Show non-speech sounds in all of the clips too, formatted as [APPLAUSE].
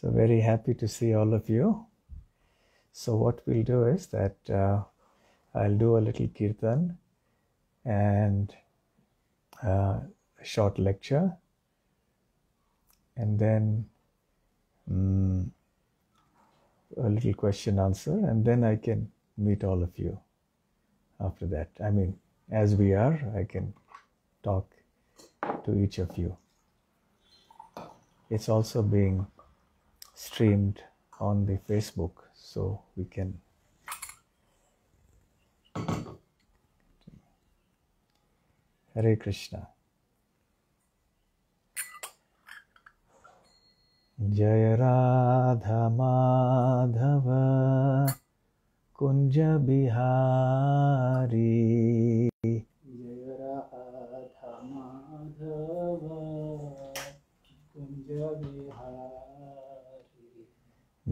So, very happy to see all of you. So, what we'll do is that uh, I'll do a little kirtan and uh, a short lecture, and then um, a little question answer, and then I can meet all of you after that. I mean, as we are, I can talk to each of you. It's also being streamed on the Facebook, so we can. Hare Krishna. जय राधा माधव कुञ्ज बिहारी जय राधा माधव कुंज बिहारी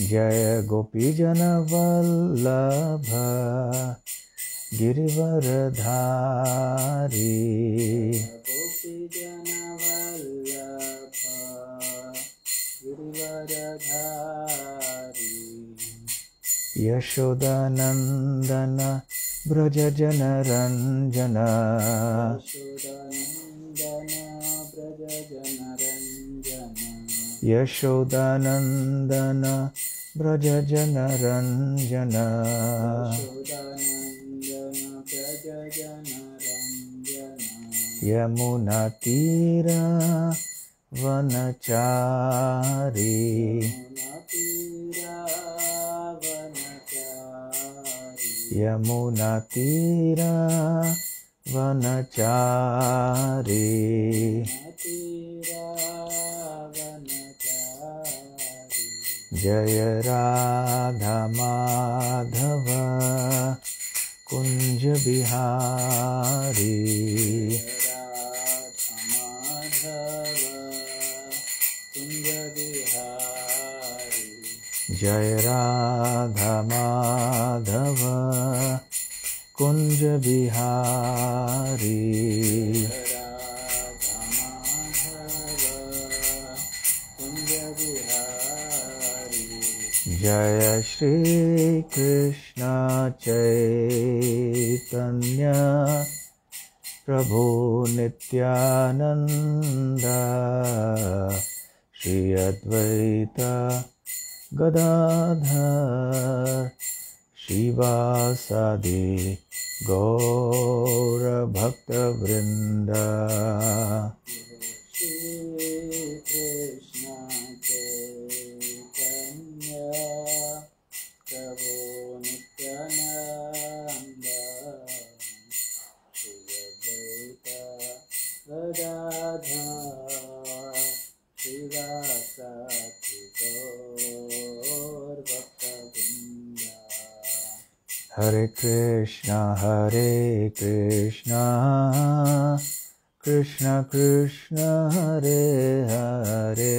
जय गोपी जन वल्लभ गिरिवरधारी। गोपी जन वल्लभ ब्रज जन रञ्जन यशोदानन्दन ब्रज जन यशोदानन्दन व्रज जनरञ्जन यमुनातीरा वनचारी। यमुनातीरा वनचारी। जय राधा माधव कुञ्ज बिहारी। जय राधा माधव, कुंज बिहारी जय राधा माधव कुञ्ज बिहारी। जय श्री कृष्ण चैतन्य प्रभु नित्यानन्द श्री अद्वैत गदाधर शिवासादि गौरभक्तवृन्द श्री कृष्ण चैतन्य प्रभु नित्यानन्द श्री अद्वैत गदाधर शिवासादि गौरभक्तवृन्द हरे कृष्ण हरे कृष्ण कृष्ण कृष्ण, हरे हरे।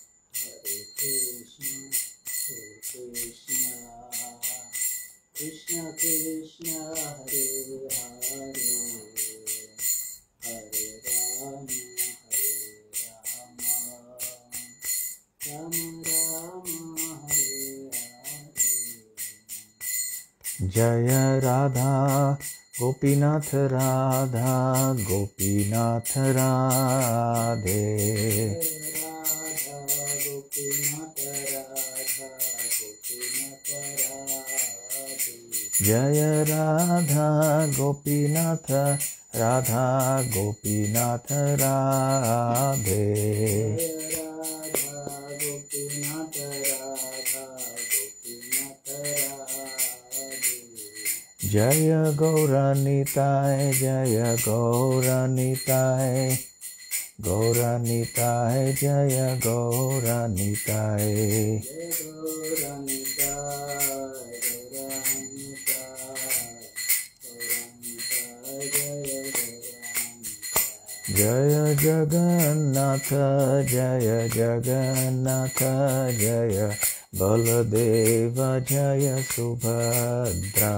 जय राधा गोपीनाथ राधा गोपीनाथ राधे। जय राधा गोपीनाथ राधा गोपीनाथ राधे। राधा गोपीनाथ जय गौरानीताय जय गौरानीताय गौरानीताय जय गौरानीताय जय जगन्नाथ जय जगन्नाथ जय बलदेव जय सुभद्रा।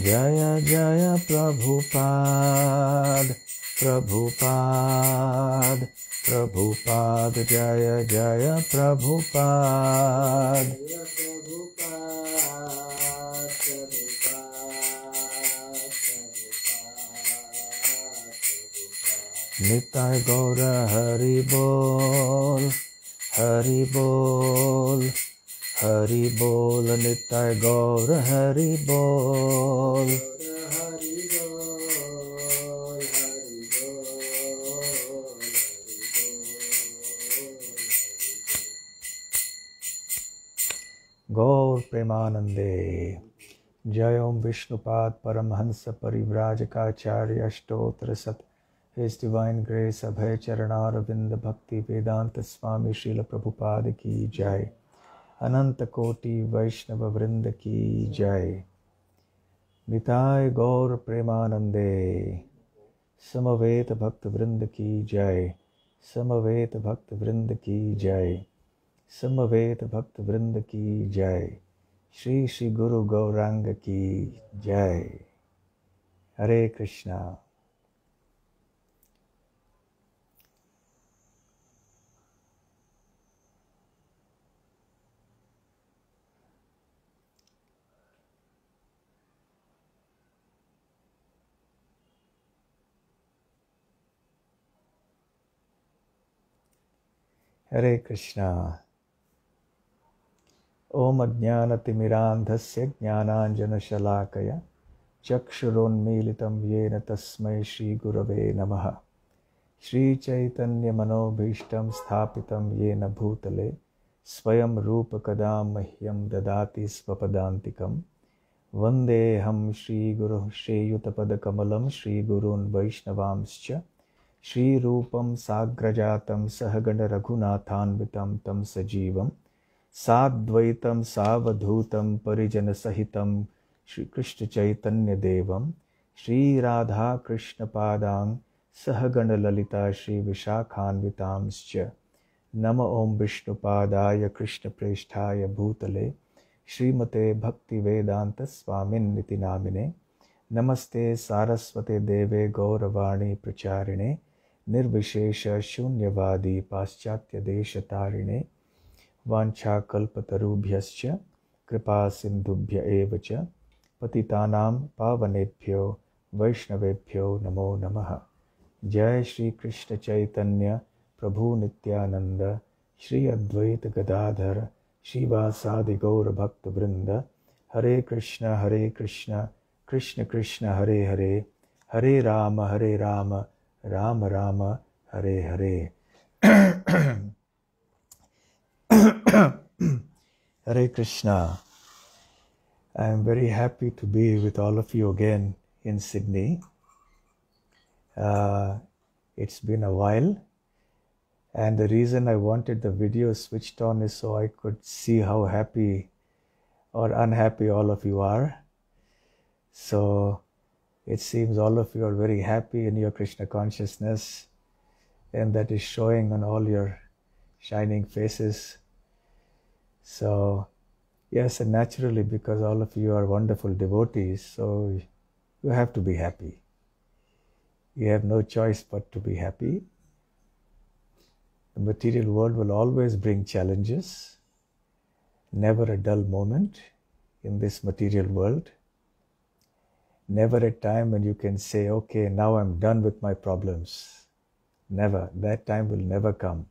जय जय प्रभुपाद प्रभुपाद प्रभुपाद जय जय प्रभुपाद। निताय गौर हरि बोल हरि बोल हरि बोल, निताय गौर हरि बोल। गौर प्रेमानंदे, जय ओम विष्णुपाद परमहंस परिव्राजकाचार्य अष्टोत्र सत्य हे स्वाइन ग्रे सभय चरणार विंद भक्ति वेदांत स्वामी शील प्रभुपाद की जय। अनंत कोटि वैष्णव वृंद की जय। मिताय गौर प्रेमानंदे। समवेत भक्त वृंद की जय। समवेत भक्त वृंद की जय। समवेत भक्त वृंद की जय। श्री श्री गुरु गौरांग की जय। हरे कृष्णा। Krishna ॐ अज्ञानतिमिरान्धस्य ज्ञानाञ्जनशलाकय चक्षुरोन्मीलितं येन तस्मै श्रीगुरवे नमः। श्रीचैतन्यमनोभीष्टं स्थापितं येन भूतले स्वयं रूपकदा मह्यं ददाति स्वपदान्तिकं। वन्देऽहं श्रीगुरुः श्रीयुतपदकमलं श्रीगुरून् वैष्णवांश्च श्रीरूपं साग्रजातं सहगणरघुनाथान्वितं तं सजीवं, साद्वैतं सावधूतं परिजनसहितं श्रीकृष्णचैतन्यदेवं, श्रीराधाकृष्णपादां सहगणललिता श्रीविशाखान्वितांश्च नम ॐ विष्णुपादाय कृष्णप्रेष्ठाय भूतले, श्रीमते भक्तिवेदान्तस्वामिन्निति नामिने, नमस्ते सारस्वते देवे गौरवाणी प्रचारिणे निर्विशेष शून्यवादी पाश्चात्य देश तारिणे वाञ्छाकल्पतरुभ्यश्च कृपा सिंधुभ्य पति पावनेभ्यो, वैष्णवेभ्यो नमो नमः। जय श्री कृष्ण चैतन्य, प्रभु नित्यानंद श्री अद्वैत गदाधर, श्रीवासादि गौर भक्त वृंद हरे कृष्ण हरे कृष्ण कृष्ण कृष्ण, हरे हरे हरे राम हरे Ram Rama Rama, Hare Hare. Hare Krishna. I am very happy to be with all of you again in Sydney. Uh, it's been a while, and the reason I wanted the video switched on is so I could see how happy or unhappy all of you are. So it seems all of you are very happy in your Krishna consciousness, and that is showing on all your shining faces. So, yes, and naturally, because all of you are wonderful devotees, so you have to be happy. You have no choice but to be happy. The material world will always bring challenges, never a dull moment in this material world. Never a time when you can say, okay, now I'm done with my problems. Never. That time will never come.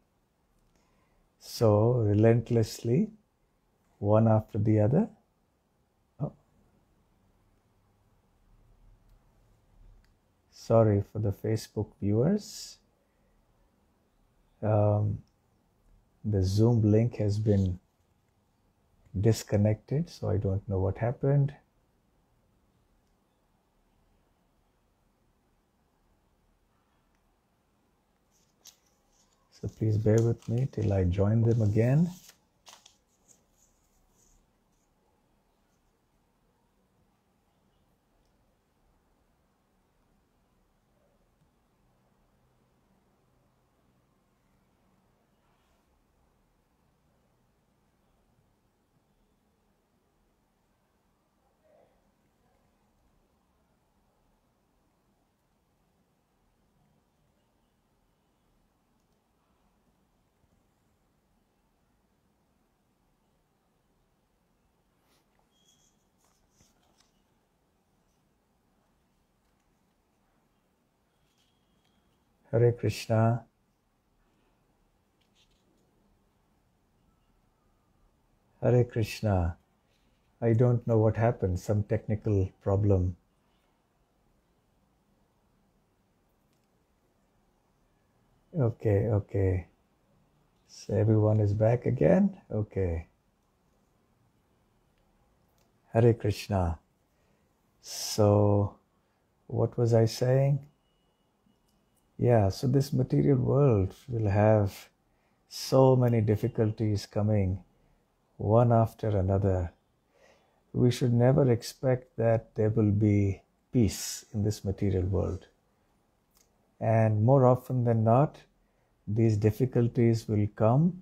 So, relentlessly, one after the other. Oh. Sorry for the Facebook viewers. Um, the Zoom link has been disconnected, so I don't know what happened. So please bear with me till I join them again. Hare Krishna. Hare Krishna. I don't know what happened, some technical problem. Okay, okay. So everyone is back again? Okay. Hare Krishna. So, what was I saying? Yeah, so this material world will have so many difficulties coming one after another. We should never expect that there will be peace in this material world. And more often than not, these difficulties will come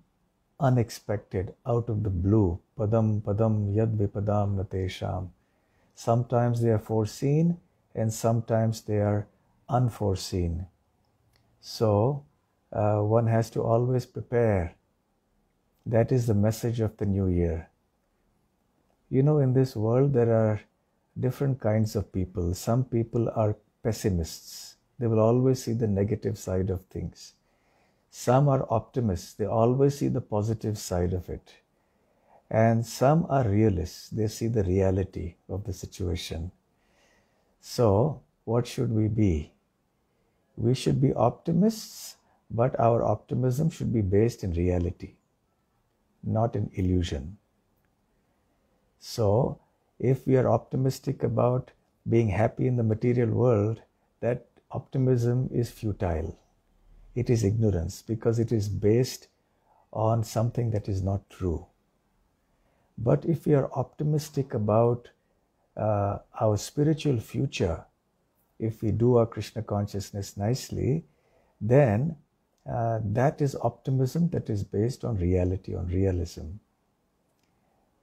unexpected, out of the blue. Padam padam yad vipadam natesham. Sometimes they are foreseen and sometimes they are unforeseen. So uh, one has to always prepare. That is the message of the new year. You know, in this world, there are different kinds of people. Some people are pessimists, they will always see the negative side of things. Some are optimists, they always see the positive side of it. And some are realists, they see the reality of the situation. So, what should we be? We should be optimists, but our optimism should be based in reality, not in illusion. So, if we are optimistic about being happy in the material world, that optimism is futile. It is ignorance because it is based on something that is not true. But if we are optimistic about uh, our spiritual future, if we do our Krishna consciousness nicely, then uh, that is optimism that is based on reality, on realism.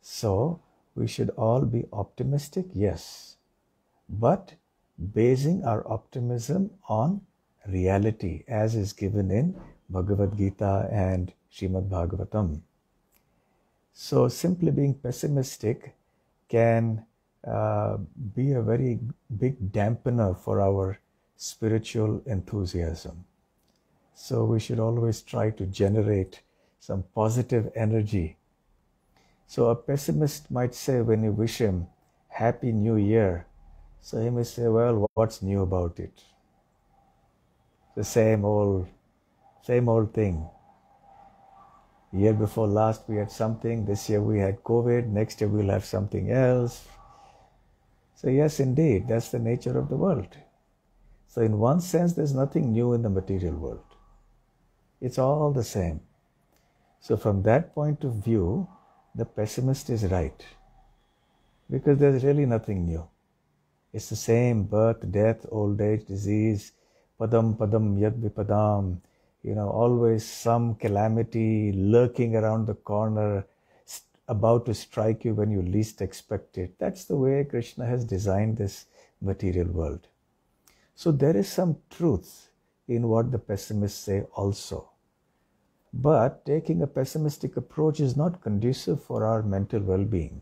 So, we should all be optimistic, yes, but basing our optimism on reality as is given in Bhagavad Gita and Srimad Bhagavatam. So, simply being pessimistic can uh, be a very big dampener for our spiritual enthusiasm. So, we should always try to generate some positive energy. So, a pessimist might say, when you wish him Happy New Year, So he may say, well, what's new about it? The same old, same old thing. Year before last we had something, this year we had COVID, next year we'll have something else. So, yes, indeed, that's the nature of the world. So, in one sense, there's nothing new in the material world, it's all the same. So, from that point of view, the pessimist is right because there's really nothing new. It's the same birth, death, old age, disease, padam padam yad vipadam, you know, always some calamity lurking around the corner, about to strike you when you least expect it. That's the way Krishna has designed this material world. So there is some truth in what the pessimists say also. But taking a pessimistic approach is not conducive for our mental well being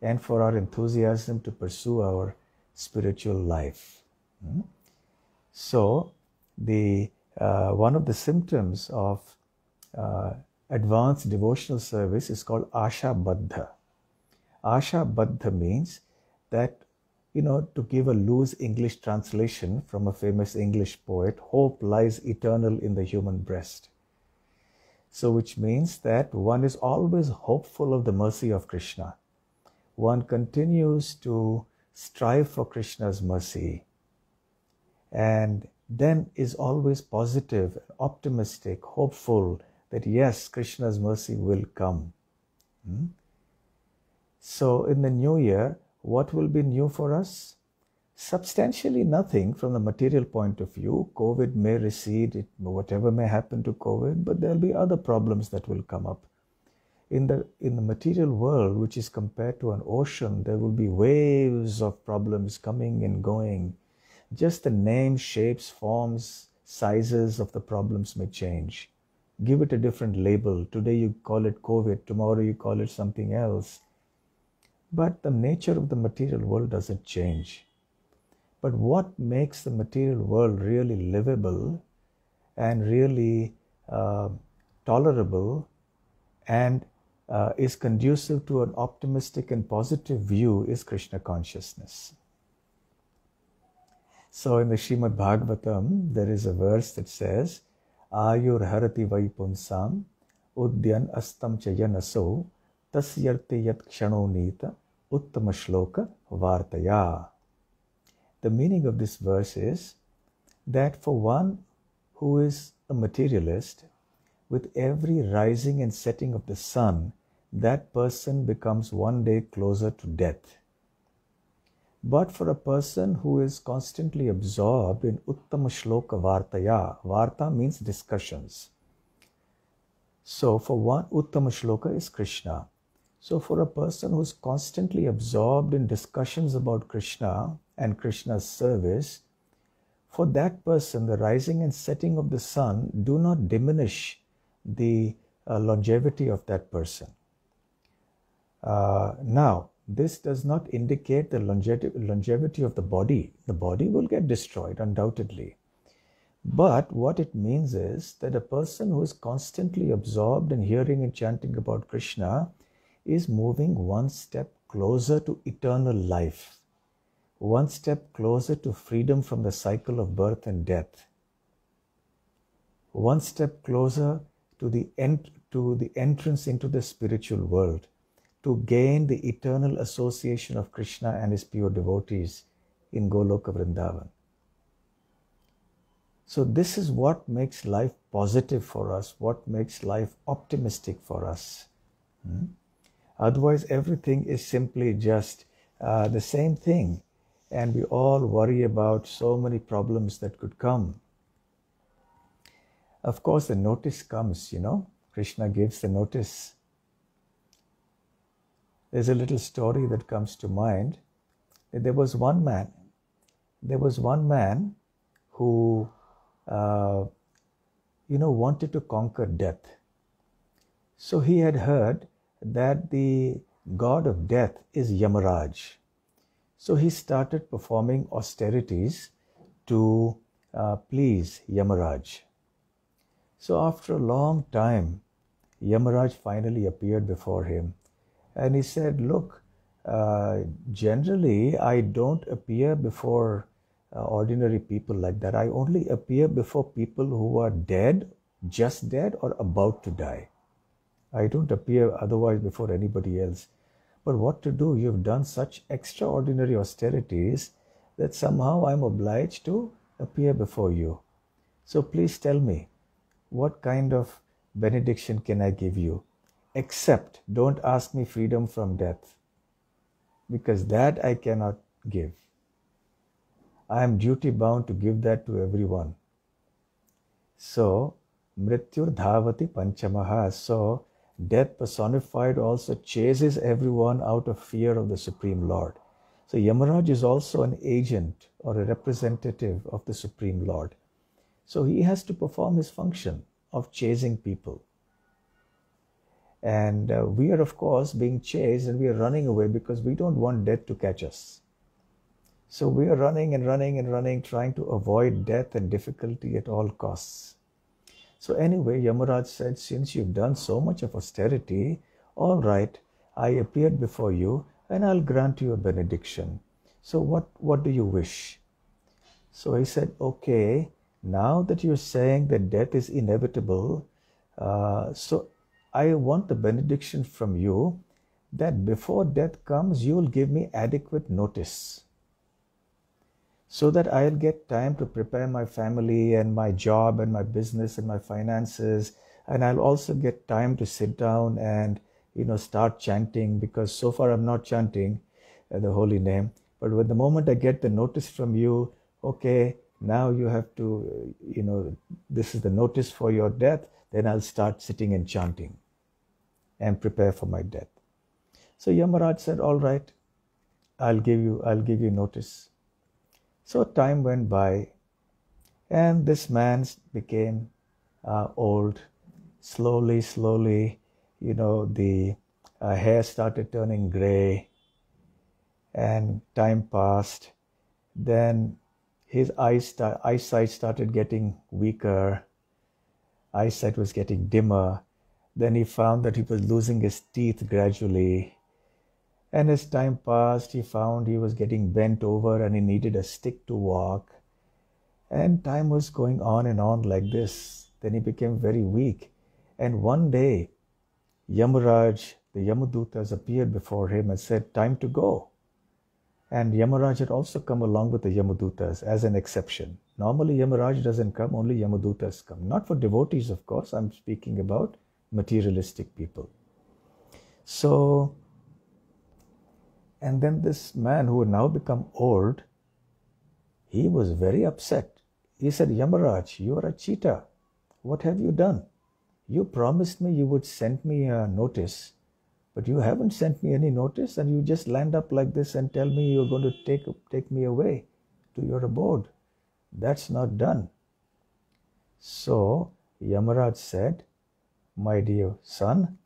and for our enthusiasm to pursue our spiritual life. Hmm? So, the uh, one of the symptoms of uh, advanced devotional service is called Asha Bandha. Asha Bandha means that, you know, to give a loose English translation from a famous English poet, hope lies eternal in the human breast. So, which means that one is always hopeful of the mercy of Krishna. One continues to strive for Krishna's mercy and then is always positive, optimistic, hopeful that yes, Krishna's mercy will come. Hmm? So, in the new year, what will be new for us? Substantially nothing from the material point of view. COVID may recede, it, whatever may happen to COVID, but there'll be other problems that will come up. In the, in the material world, which is compared to an ocean, there will be waves of problems coming and going just the names, shapes, forms, sizes of the problems may change. Give it a different label. Today you call it COVID, tomorrow you call it something else. But the nature of the material world doesn't change. But what makes the material world really livable and really uh, tolerable and uh, is conducive to an optimistic and positive view is Krishna consciousness. So in the Shrimad Bhagavatam, there is a verse that says, Ayur harati vaipunsam udyan astam chayanaso tasyarte yat kshanonita uttama shloka vartaya. The meaning of this verse is that for one who is a materialist, with every rising and setting of the sun, that person becomes one day closer to death. But for a person who is constantly absorbed in Uttama Shloka Vartaya, Varta means discussions. So for one, Uttama Shloka is Krishna. So for a person who is constantly absorbed in discussions about Krishna and Krishna's service, for that person, the rising and setting of the sun do not diminish the uh, longevity of that person. Uh, now, this does not indicate the longevity of the body. The body will get destroyed, undoubtedly. But what it means is that a person who is constantly absorbed in hearing and chanting about Krishna is moving one step closer to eternal life, one step closer to freedom from the cycle of birth and death, one step closer to the, ent- to the entrance into the spiritual world to gain the eternal association of Krishna and his pure devotees in Goloka Vrindavan. So, this is what makes life positive for us, what makes life optimistic for us. Hmm? Otherwise, everything is simply just uh, the same thing, and we all worry about so many problems that could come. Of course, the notice comes, you know, Krishna gives the notice there's a little story that comes to mind. There was one man, there was one man who, uh, you know, wanted to conquer death. So he had heard that the god of death is Yamaraj. So he started performing austerities to uh, please Yamaraj. So after a long time, Yamaraj finally appeared before him and he said, Look, uh, generally I don't appear before uh, ordinary people like that. I only appear before people who are dead, just dead, or about to die. I don't appear otherwise before anybody else. But what to do? You've done such extraordinary austerities that somehow I'm obliged to appear before you. So please tell me, what kind of benediction can I give you? Except don't ask me freedom from death, because that I cannot give. I am duty bound to give that to everyone. So, Mrityur Dhavati Panchamaha. So, death personified also chases everyone out of fear of the Supreme Lord. So, Yamaraj is also an agent or a representative of the Supreme Lord. So, he has to perform his function of chasing people. And uh, we are, of course, being chased and we are running away because we don't want death to catch us. So we are running and running and running, trying to avoid death and difficulty at all costs. So, anyway, Yamaraj said, Since you've done so much of austerity, all right, I appeared before you and I'll grant you a benediction. So, what, what do you wish? So he said, Okay, now that you're saying that death is inevitable, uh, so I want the benediction from you that before death comes, you'll give me adequate notice so that I'll get time to prepare my family and my job and my business and my finances. And I'll also get time to sit down and, you know, start chanting because so far I'm not chanting uh, the holy name. But with the moment I get the notice from you, okay, now you have to, uh, you know, this is the notice for your death, then I'll start sitting and chanting and prepare for my death. So Yamaraj said, all right, I'll give you, I'll give you notice. So time went by, and this man became uh, old. Slowly, slowly, you know, the uh, hair started turning gray, and time passed. Then his eyes eyesight started getting weaker. Eyesight was getting dimmer. Then he found that he was losing his teeth gradually. And as time passed, he found he was getting bent over and he needed a stick to walk. And time was going on and on like this. Then he became very weak. And one day, Yamaraj, the Yamadutas appeared before him and said, Time to go. And Yamaraj had also come along with the Yamadutas as an exception. Normally, Yamaraj doesn't come, only Yamadutas come. Not for devotees, of course, I'm speaking about materialistic people. So, and then this man who had now become old, he was very upset. He said, Yamaraj, you are a cheater. What have you done? You promised me you would send me a notice, but you haven't sent me any notice, and you just land up like this and tell me you're going to take, take me away to your abode. That's not done. So Yamaraj said, My dear son,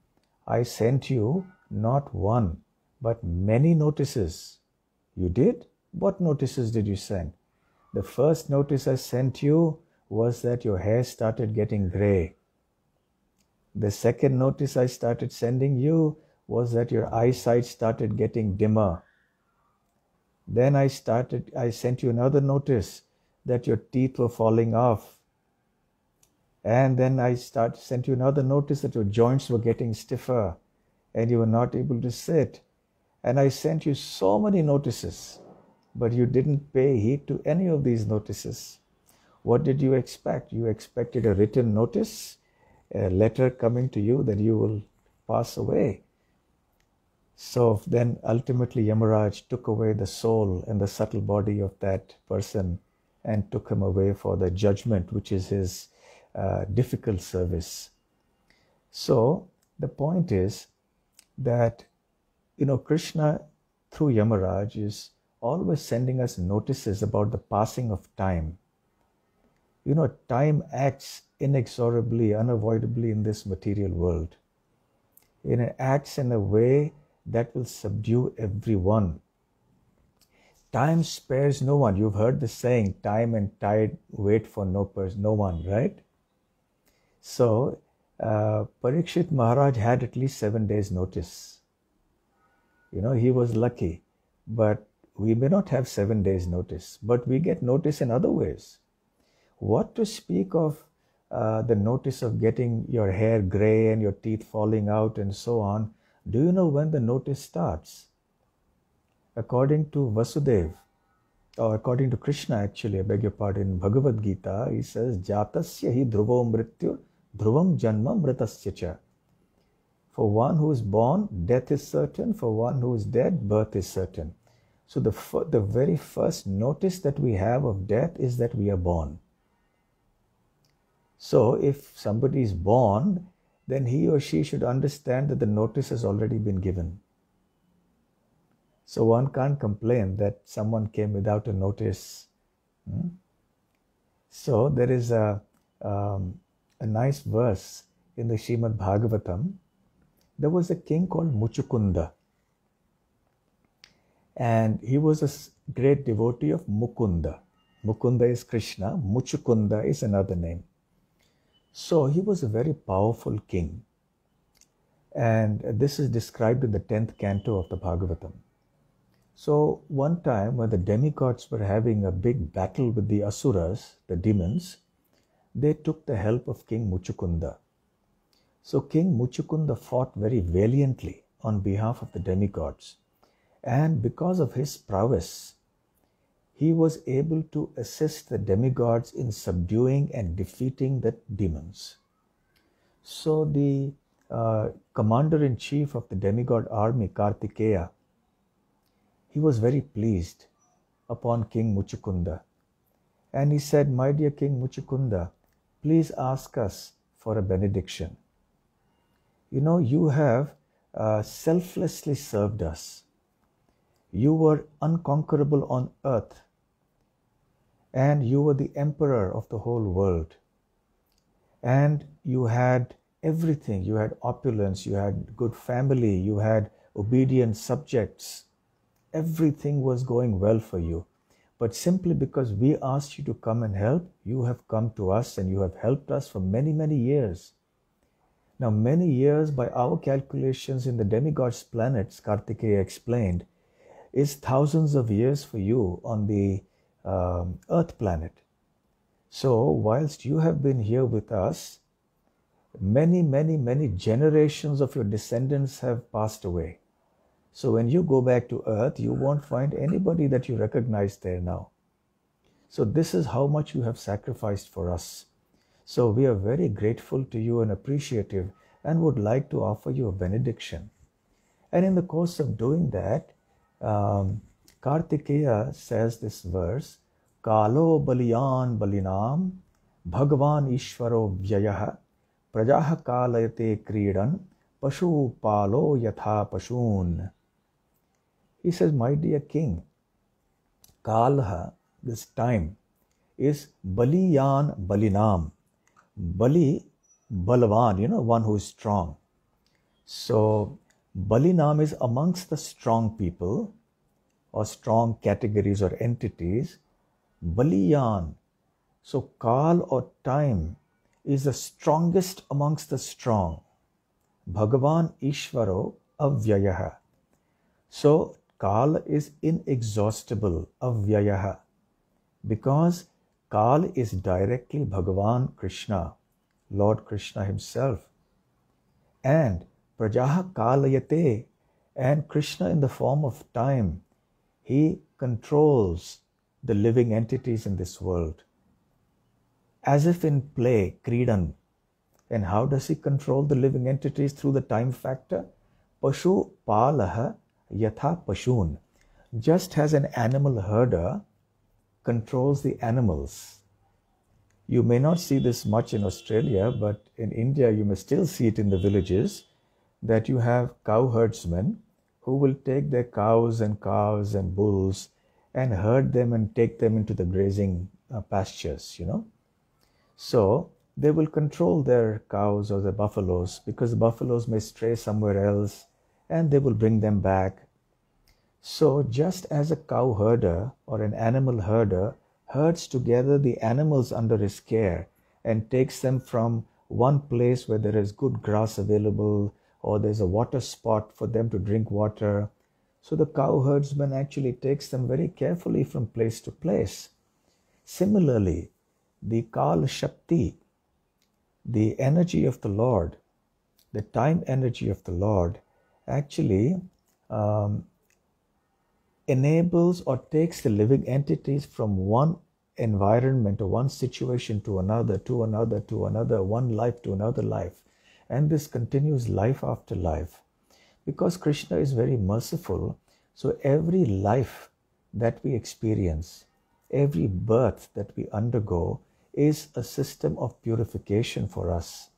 I sent you not one, but many notices. You did? What notices did you send? The first notice I sent you was that your hair started getting gray. The second notice I started sending you was that your eyesight started getting dimmer. Then I started I sent you another notice that your teeth were falling off. And then I start sent you another notice that your joints were getting stiffer and you were not able to sit. And I sent you so many notices, but you didn't pay heed to any of these notices. What did you expect? You expected a written notice, a letter coming to you that you will pass away. So then ultimately Yamaraj took away the soul and the subtle body of that person and took him away for the judgment, which is his uh, difficult service. So the point is that you know, Krishna through Yamaraj is always sending us notices about the passing of time. You know, time acts inexorably, unavoidably in this material world. It acts in a way that will subdue everyone. Time spares no one. You've heard the saying, time and tide wait for no person, no one, right? So, uh, Parikshit Maharaj had at least seven days' notice You know, he was lucky, but we may not have seven days' notice, but we get notice in other ways. What to speak of uh, the notice of getting your hair gray and your teeth falling out and so on? Do you know when the notice starts? According to Vasudev, or according to Krishna, actually, I beg your pardon, in Bhagavad Gita, he says, Jatasya hi dhruvo mrityu dhruvam janma mritasya. For one who is born, death is certain. For one who is dead, birth is certain. So the, the very first notice that we have of death is that we are born. So if somebody is born, then he or she should understand that the notice has already been given. So one can't complain that someone came without a notice. Hmm? So there is a, um, a nice verse in the Shrimad Bhagavatam. There was a king called Muchukunda. And he was a great devotee of Mukunda. Mukunda is Krishna, Muchukunda is another name. So he was a very powerful king. And this is described in the 10th canto of the Bhagavatam. So, one time when the demigods were having a big battle with the asuras, the demons, they took the help of King Muchukunda. So, King Muchukunda fought very valiantly on behalf of the demigods. And because of his prowess, he was able to assist the demigods in subduing and defeating the demons. So, the uh, commander in chief of the demigod army, Kartikeya, he was very pleased upon King Muchukunda. And he said, My dear King Muchukunda, please ask us for a benediction. You know, you have uh, selflessly served us. You were unconquerable on earth, and you were the emperor of the whole world. And you had everything. You had opulence, you had good family, you had obedient subjects everything was going well for you. But simply because we asked you to come and help, you have come to us and you have helped us for many, many years. Now, many years by our calculations in the demigod's planets, Kartikeya explained, is thousands of years for you on the um, Earth planet. So, whilst you have been here with us, many, many, many generations of your descendants have passed away. So when you go back to earth, you won't find anybody that you recognize there now. So this is how much you have sacrificed for us. So we are very grateful to you and appreciative and would like to offer you a benediction. And in the course of doing that, um, Kartikeya says this verse, Kalo baliyan balinam bhagavan ishvaro vyayah prajah kalayate kridan pashu palo yatha pashun. He says, My dear king, Kalha, this time, is Baliyan Balinam. Bali, Balavan, you know, one who is strong. So, Balinam is amongst the strong people or strong categories or entities. Baliyan. So, Kal or time is the strongest amongst the strong. Bhagavan Ishvaro Avyayaha. So, Kal is inexhaustible, avyayaha, because Kal is directly Bhagavan Krishna, Lord Krishna himself. And Prajaha Kalayate, and Krishna in the form of time, he controls the living entities in this world. As if in play, Kridan. And how does he control the living entities through the time factor? Pashu Palaha yatha pashun, just as an animal herder controls the animals. You may not see this much in Australia, but in India you may still see it in the villages that you have cow herdsmen who will take their cows and calves and bulls and herd them and take them into the grazing uh, pastures, you know. So they will control their cows or the buffaloes because the buffaloes may stray somewhere else and they will bring them back. So, just as a cow herder or an animal herder herds together the animals under his care and takes them from one place where there is good grass available or there's a water spot for them to drink water, So the cowherdsman actually takes them very carefully from place to place. Similarly, the Kal Shakti, the energy of the Lord, the time energy of the Lord, actually um, enables or takes the living entities from one environment or one situation to another, to another, to another, one life to another life. And this continues life after life. Because Krishna is very merciful, so every life that we experience, every birth that we undergo, is a system of purification for us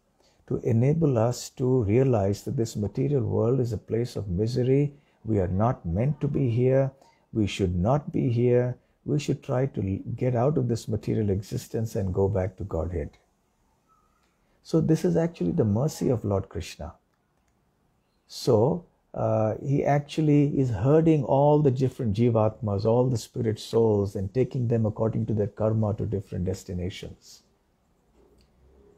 to enable us to realize that this material world is a place of misery. We are not meant to be here. We should not be here. We should try to get out of this material existence and go back to Godhead. So, this is actually the mercy of Lord Krishna. So, uh, he actually is herding all the different jivatmas, all the spirit souls, and taking them according to their karma to different destinations.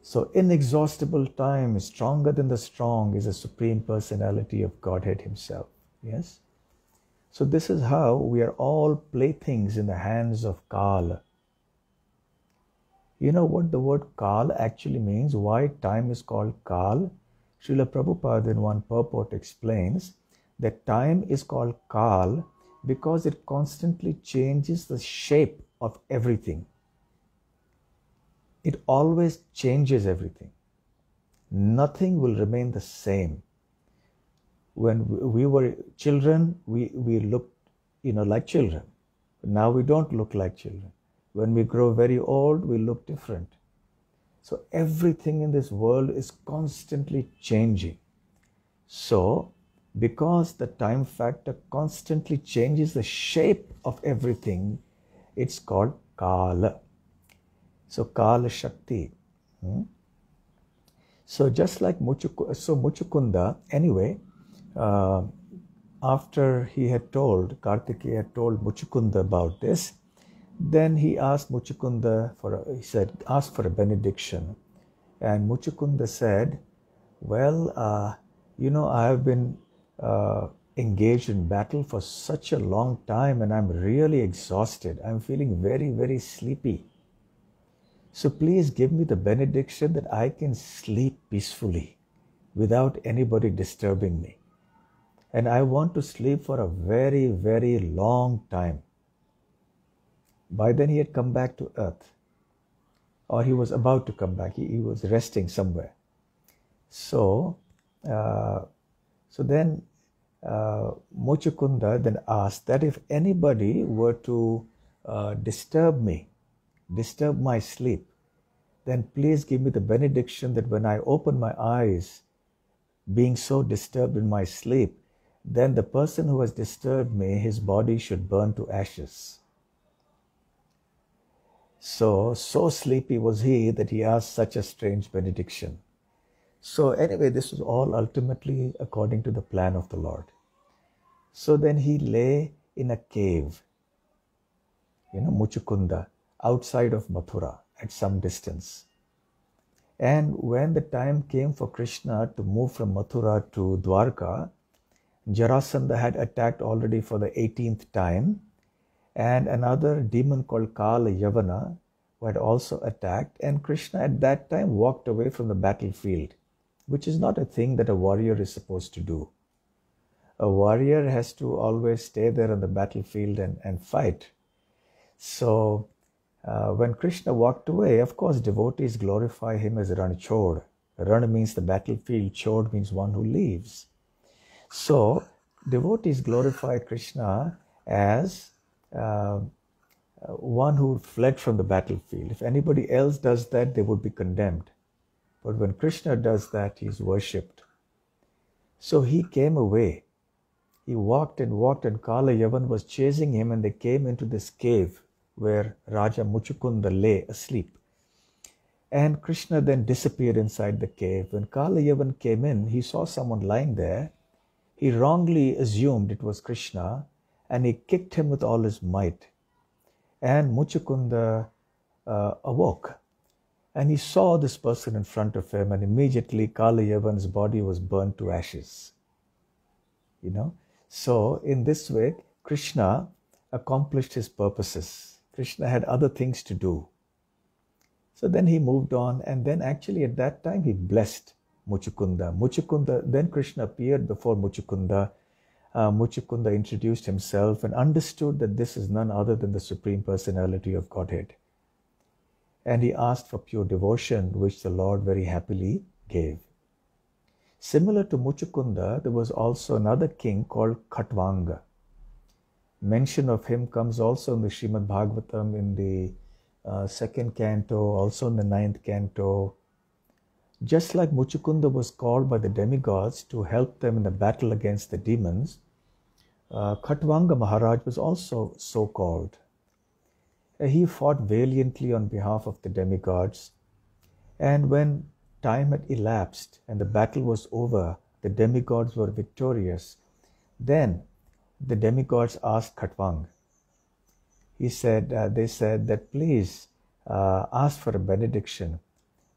So, inexhaustible time, stronger than the strong, is a supreme personality of Godhead Himself. Yes? So, this is how we are all playthings in the hands of Kal. You know what the word Kal actually means? Why time is called Kal? Srila Prabhupada in one purport explains that time is called Kal because it constantly changes the shape of everything. It always changes everything. Nothing will remain the same. When we were children, we, we looked, you know, like children. Now we don't look like children. When we grow very old, we look different. So everything in this world is constantly changing. So, because the time factor constantly changes the shape of everything, it's called Kala. So, Kala Shakti. Hmm? So, just like so Muchukunda, anyway, uh, after he had told, Kartikeya had told Muchukunda about this, then he asked Muchukunda for, a, he said, ask for a benediction. And Muchukunda said, well, uh, you know, I have been uh, engaged in battle for such a long time and I'm really exhausted. I'm feeling very, very sleepy. So please give me the benediction that I can sleep peacefully without anybody disturbing me. And I want to sleep for a very, very long time. By then, he had come back to earth, or he was about to come back. He, he was resting somewhere. So, uh, so then uh, then asked that if anybody were to uh, disturb me, disturb my sleep, then please give me the benediction that when I open my eyes, being so disturbed in my sleep, then the person who has disturbed me, his body should burn to ashes. So, so sleepy was he that he asked such a strange benediction. So, anyway, this was all ultimately according to the plan of the Lord. So then he lay in a cave, you know, Muchukunda, outside of Mathura at some distance. And when the time came for Krishna to move from Mathura to Dwarka, Jarasandha had attacked already for the 18th time, and another demon called Kala Yavana who had also attacked, and Krishna at that time walked away from the battlefield, which is not a thing that a warrior is supposed to do. A warrior has to always stay there on the battlefield and, and fight. So, uh, when Krishna walked away, of course, devotees glorify him as Ranchod. Ran means the battlefield, Chod means one who leaves. So, devotees glorify Krishna as uh, one who fled from the battlefield. If anybody else does that, they would be condemned. But when Krishna does that, he is worshipped. So he came away. He walked and walked, and Kala Yavan was chasing him, and they came into this cave where Raja Muchukunda lay asleep. And Krishna then disappeared inside the cave. When Kala Yavan came in, he saw someone lying there. He wrongly assumed it was Krishna, and he kicked him with all his might. And Muchukunda uh, awoke and he saw this person in front of him, and immediately Kala Yavan's body was burned to ashes. You know, So, in this way, Krishna accomplished his purposes. Krishna had other things to do. So then he moved on, and then actually at that time he blessed Muchukunda. Muchukunda, then Krishna appeared before Muchukunda. Uh, Muchukunda introduced himself and understood that this is none other than the Supreme Personality of Godhead. And he asked for pure devotion, which the Lord very happily gave. Similar to Muchukunda, there was also another king called Khatvanga. Mention of him comes also in the Srimad Bhagavatam in the uh, second canto, also in the ninth canto. Just like Muchukunda was called by the demigods to help them in the battle against the demons, uh, Khatvanga Maharaj was also so called. Uh, he fought valiantly on behalf of the demigods, and when time had elapsed and the battle was over, the demigods were victorious. Then the demigods asked Khatvang. He said, uh, they said that please uh, ask for a benediction.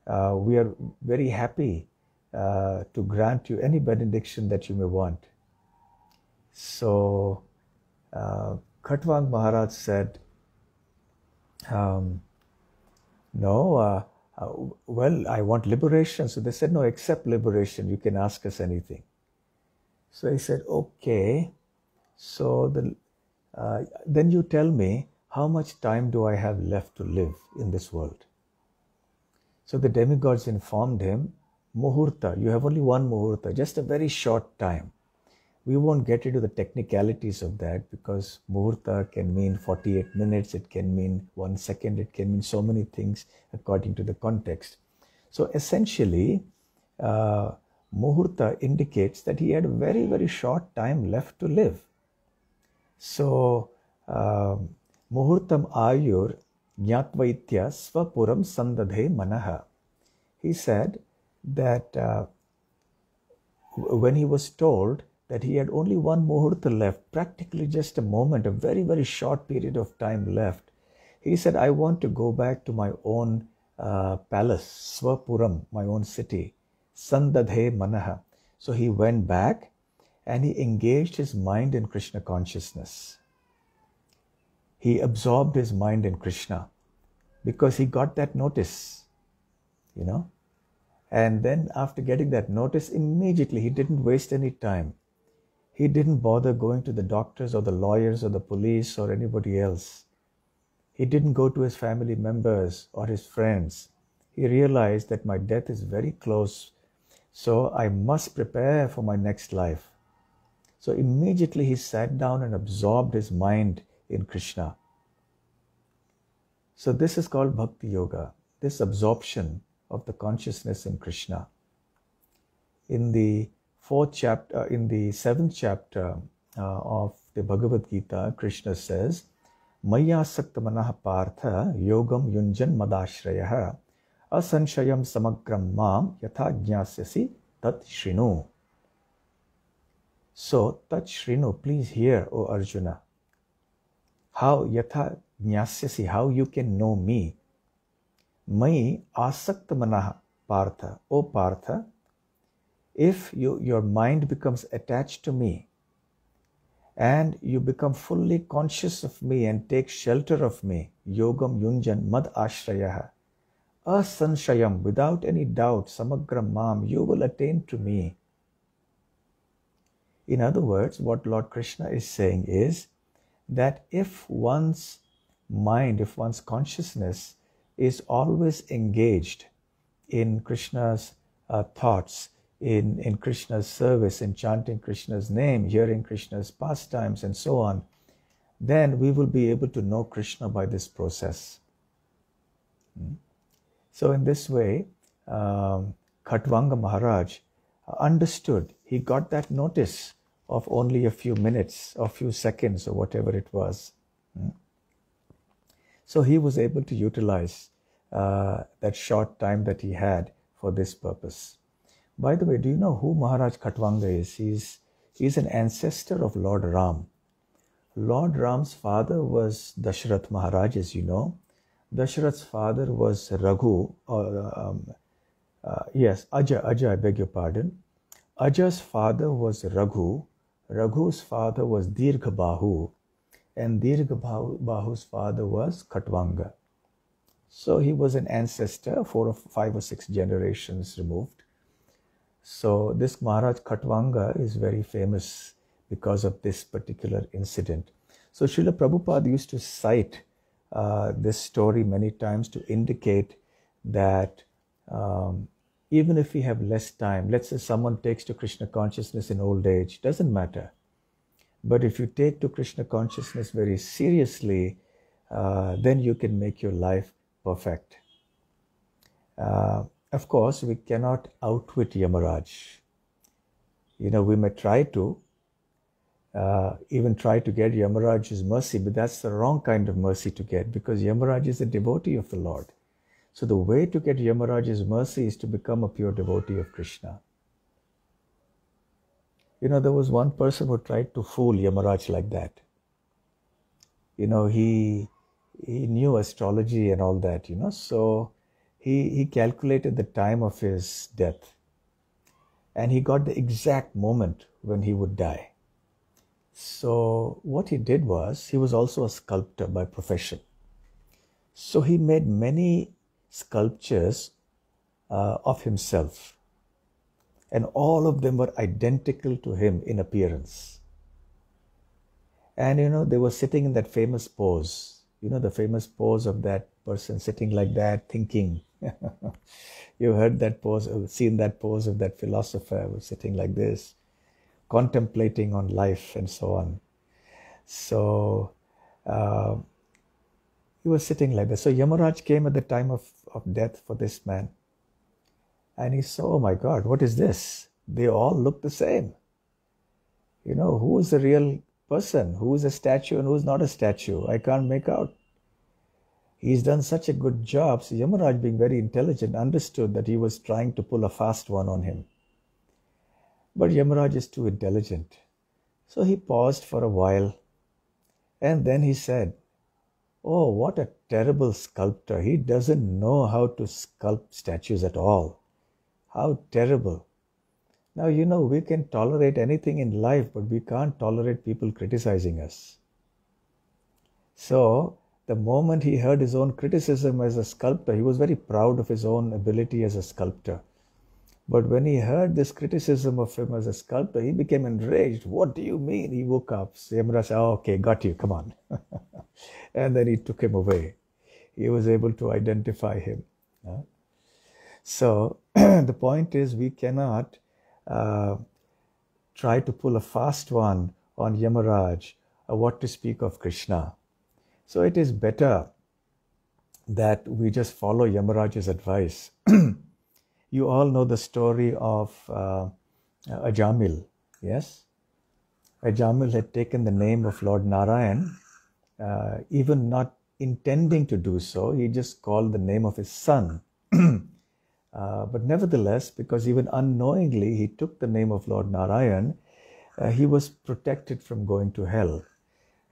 Uh, we are very happy uh, to grant you any benediction that you may want. So uh, Khatvang Maharaj said, um, no, uh, uh, well, I want liberation. So they said, no, accept liberation. You can ask us anything. So he said, okay. So the, uh, then you tell me how much time do I have left to live in this world? So the demigods informed him, Muhurta, you have only one Muhurta, just a very short time. We won't get into the technicalities of that because Muhurta can mean 48 minutes, it can mean one second, it can mean so many things according to the context. So essentially, uh, Muhurta indicates that he had a very, very short time left to live. So, um, Muhurtam Ayur Jnatvaitya Swapuram Sandadhe Manaha. He said that uh, when he was told that he had only one muhurta left, practically just a moment, a very, very short period of time left. He said, I want to go back to my own uh, palace, Swapuram, my own city, Sandadhe Manaha. So he went back and he engaged his mind in Krishna consciousness. He absorbed his mind in Krishna because he got that notice, you know. And then after getting that notice, immediately he didn't waste any time. He didn't bother going to the doctors or the lawyers or the police or anybody else. He didn't go to his family members or his friends. He realized that my death is very close, so I must prepare for my next life. So immediately he sat down and absorbed his mind in Krishna. So this is called Bhakti Yoga, this absorption of the consciousness in Krishna. In the fourth chapter, in the seventh chapter uh, of the Bhagavad Gita, Krishna says, Maya sakta manah partha yogam yunjan madashrayah asanshayam samagram mam yatha jnasyasi tat shrinu. So, tat shrinu, please hear, O Arjuna, how yatha jnasyasi, how you can know me. Mai asakta manah partha, O partha, if you, your mind becomes attached to me and you become fully conscious of me and take shelter of me, yogam yunjan mad ashrayah, asanshayam, without any doubt, samagram mam, you will attain to me. In other words, what Lord Krishna is saying is that if one's mind, if one's consciousness is always engaged in Krishna's uh, thoughts, in, in Krishna's service, in chanting Krishna's name, hearing Krishna's pastimes, and so on, then we will be able to know Krishna by this process. Hmm? So, in this way, um, Khatvanga Maharaj understood, he got that notice of only a few minutes or few seconds or whatever it was. Hmm? So, he was able to utilize uh, that short time that he had for this purpose. By the way, do you know who Maharaj Khatvanga is? He's, he's an ancestor of Lord Ram. Lord Ram's father was Dashrath Maharaj, as you know. Dashrath's father was Raghu, or um, uh, yes, Aja, Aja, I beg your pardon. Aja's father was Raghu. Raghu's father was Dirghabahu, and Dirghabahu's father was Khatvanga. So he was an ancestor, four or five or six generations removed. So this Maharaj Khatvanga is very famous because of this particular incident. So Srila Prabhupada used to cite uh, this story many times to indicate that um, even if we have less time, let's say someone takes to Krishna consciousness in old age, doesn't matter. But if you take to Krishna consciousness very seriously, uh, then you can make your life perfect. Uh, of course, we cannot outwit Yamaraj. You know, we may try to, uh, even try to get Yamaraj's mercy, but that's the wrong kind of mercy to get because Yamaraj is a devotee of the Lord. So the way to get Yamaraj's mercy is to become a pure devotee of Krishna. You know, there was one person who tried to fool Yamaraj like that. You know, he he knew astrology and all that, you know, so he he calculated the time of his death. And he got the exact moment when he would die. So what he did was he was also a sculptor by profession. So he made many sculptures uh, of himself. And all of them were identical to him in appearance. And you know, they were sitting in that famous pose. You know, the famous pose of that person sitting like that, thinking. [LAUGHS] you heard that pose, uh, seen that pose of that philosopher was sitting like this, contemplating on life and so on. So, uh, he was sitting like this. So Yamaraj came at the time of, of death for this man. And he saw, oh my God, what is this? They all look the same. You know, who is the real person? Who is a statue and who is not a statue? I can't make out. He's done such a good job. So Yamaraj, being very intelligent, understood that he was trying to pull a fast one on him. But Yamaraj is too intelligent. So he paused for a while and then he said, Oh, what a terrible sculptor. He doesn't know how to sculpt statues at all. How terrible. Now, you know, we can tolerate anything in life, but we can't tolerate people criticizing us. So, the moment he heard his own criticism as a sculptor, he was very proud of his own ability as a sculptor. But when he heard this criticism of him as a sculptor, he became enraged. What do you mean? He woke up. Yamra said, oh, okay, got you, come on. [LAUGHS] and then he took him away. He was able to identify him. So [CLEARS THROAT] the point is, we cannot uh, try to pull a fast one on Yamaraj or what to speak of Krishna. So it is better that we just follow Yamaraj's advice. [CLEARS THROAT] you all know the story of uh, Ajamil, yes? Ajamil had taken the name of Lord Narayan uh, even not intending to do so, he just called the name of his son. [CLEARS THROAT] uh, but nevertheless, because even unknowingly he took the name of Lord Narayan, uh, he was protected from going to hell.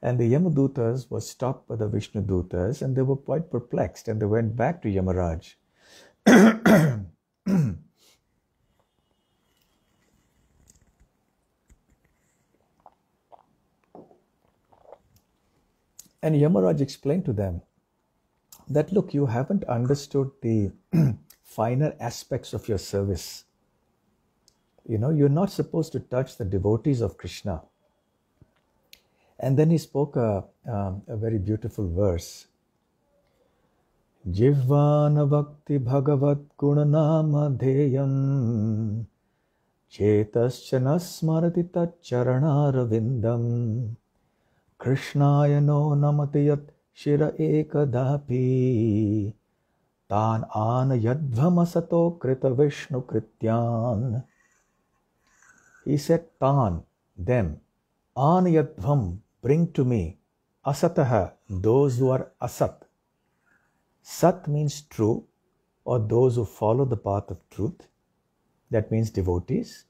And the Yamadutas were stopped by the Vishnu Dutas and they were quite perplexed and they went back to Yamaraj. [COUGHS] And Yamaraj explained to them that look, you haven't understood the [COUGHS] finer aspects of your service. You know, you're not supposed to touch the devotees of Krishna. And then he spoke a, um, a very beautiful verse. Jivvana bhakti bhagavat gunanama dheyam chetascha smarati taccharanarvindam कृष्णाय no नमति यत् शिर एकदापि तान् आनयध्वमसतो कृतविष्णुकृत्यान् He said, Tan, them, Anayadvam, bring to me, Asataha, those who are Asat. Sat means true, or those who follow the path of truth. That means devotees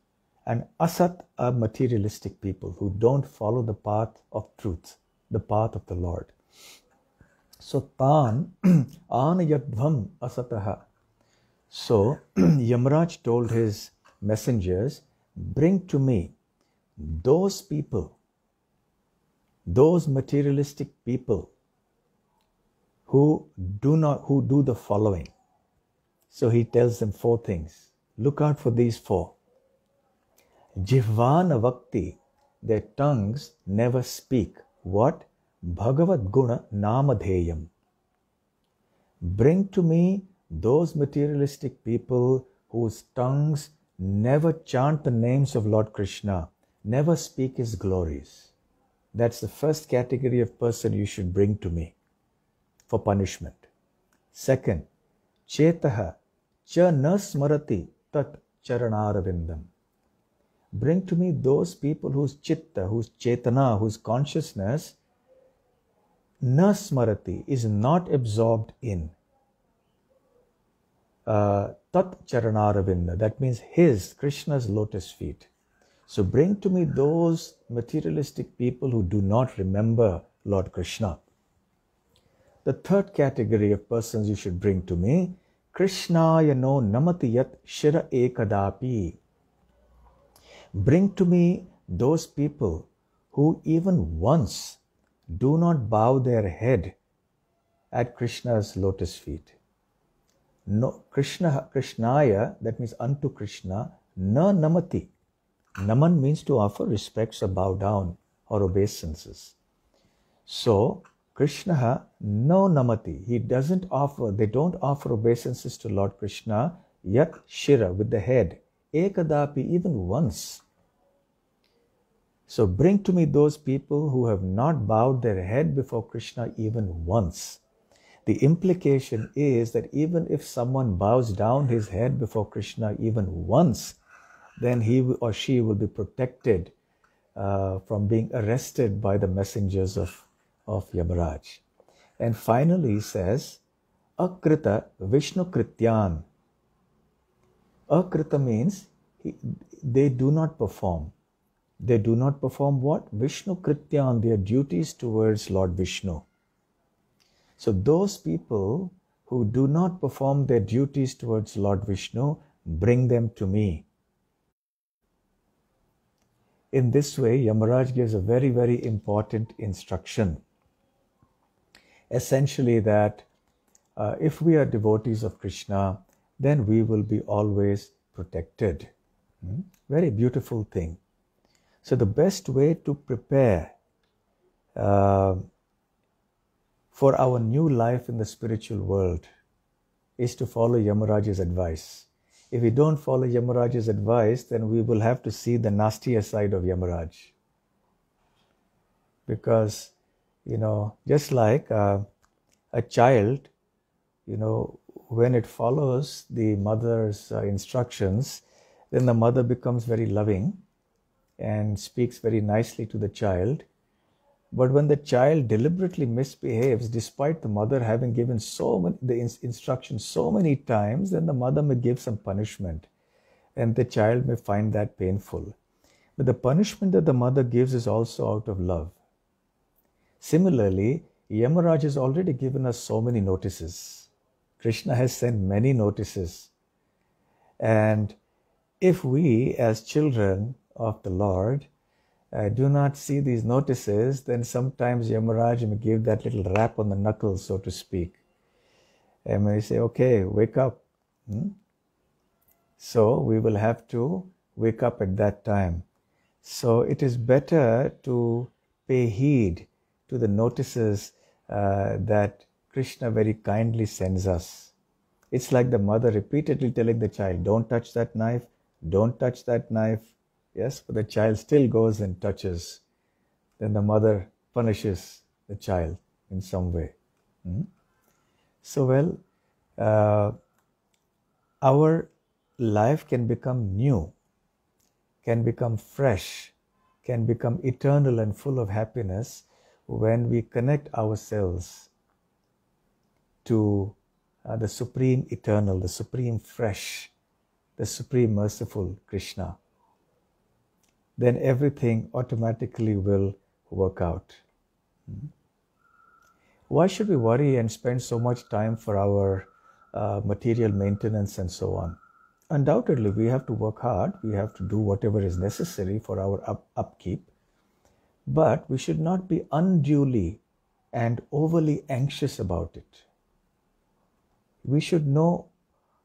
and asat are materialistic people who don't follow the path of truth, the path of the Lord. So tan [CLEARS THROAT] anayadvam asataha. So [CLEARS THROAT] Yamraj told his messengers, bring to me those people, those materialistic people who do not who do the following. So he tells them four things. Look out for these four. Jivana Vakti, their tongues never speak. What? Bhagavad Guna Namadheyam. Bring to me those materialistic people whose tongues never chant the names of Lord Krishna, never speak his glories. That's the first category of person you should bring to me for punishment. Second, Chetaha cha na smarati tat charanarvindam. Bring to me those people whose chitta, whose chetana, whose consciousness na smarati is not absorbed in uh, tat charanaravinda. That means his, Krishna's lotus feet. So bring to me those materialistic people who do not remember Lord Krishna. The third category of persons you should bring to me, Krishnaya no namati yat shira ekadapi. Bring to me those people who even once do not bow their head at Krishna's lotus feet no Krishna Krishnaya, that means unto Krishna, na namati. Naman means to offer respects or bow down or obeisances. So Krishna no namati. He doesn't offer, they don't offer obeisances to Lord Krishna, yat shira with the head. Ekadapi, even once. So bring to me those people who have not bowed their head before Krishna even once. The implication is that even if someone bows down his head before Krishna even once, then he or she will be protected uh, from being arrested by the messengers of, of Yamaraj. And finally, he says, Akrita Vishnu Krityan. Akrita means he, they do not perform. They do not perform what? Vishnu Krityan, their duties towards Lord Vishnu. So those people who do not perform their duties towards Lord Vishnu, bring them to me. In this way, Yamaraj gives a very, very important instruction. Essentially, that uh, if we are devotees of Krishna, then we will be always protected. Hmm? Very beautiful thing. So, the best way to prepare uh, for our new life in the spiritual world is to follow Yamaraj's advice. If we don't follow Yamaraj's advice, then we will have to see the nastier side of Yamaraj. Because, you know, just like uh, a child, you know, when it follows the mother's uh, instructions, then the mother becomes very loving and speaks very nicely to the child but when the child deliberately misbehaves, despite the mother having given so many the instructions so many times, then the mother may give some punishment, and the child may find that painful. But the punishment that the mother gives is also out of love. Similarly, Yamaraj has already given us so many notices. Krishna has sent many notices. And if we, as children of the Lord, uh, do not see these notices, then sometimes Yamaraj may give that little rap on the knuckles, so to speak. And may say, okay, wake up. Hmm? So we will have to wake up at that time. So it is better to pay heed to the notices uh, that Krishna very kindly sends us. It's like the mother repeatedly telling the child, don't touch that knife, don't touch that knife, Yes, but the child still goes and touches. Then the mother punishes the child in some way. Hmm? So, well, uh, our life can become new, can become fresh, can become eternal and full of happiness when we connect ourselves to uh, the supreme eternal, the supreme fresh, the supreme merciful Krishna then everything automatically will work out. Hmm? Why should we worry and spend so much time for our uh, material maintenance and so on? undoubtedly we have to work hard, we have to do whatever is necessary for our up- upkeep, but we should not be unduly and overly anxious about it. We should know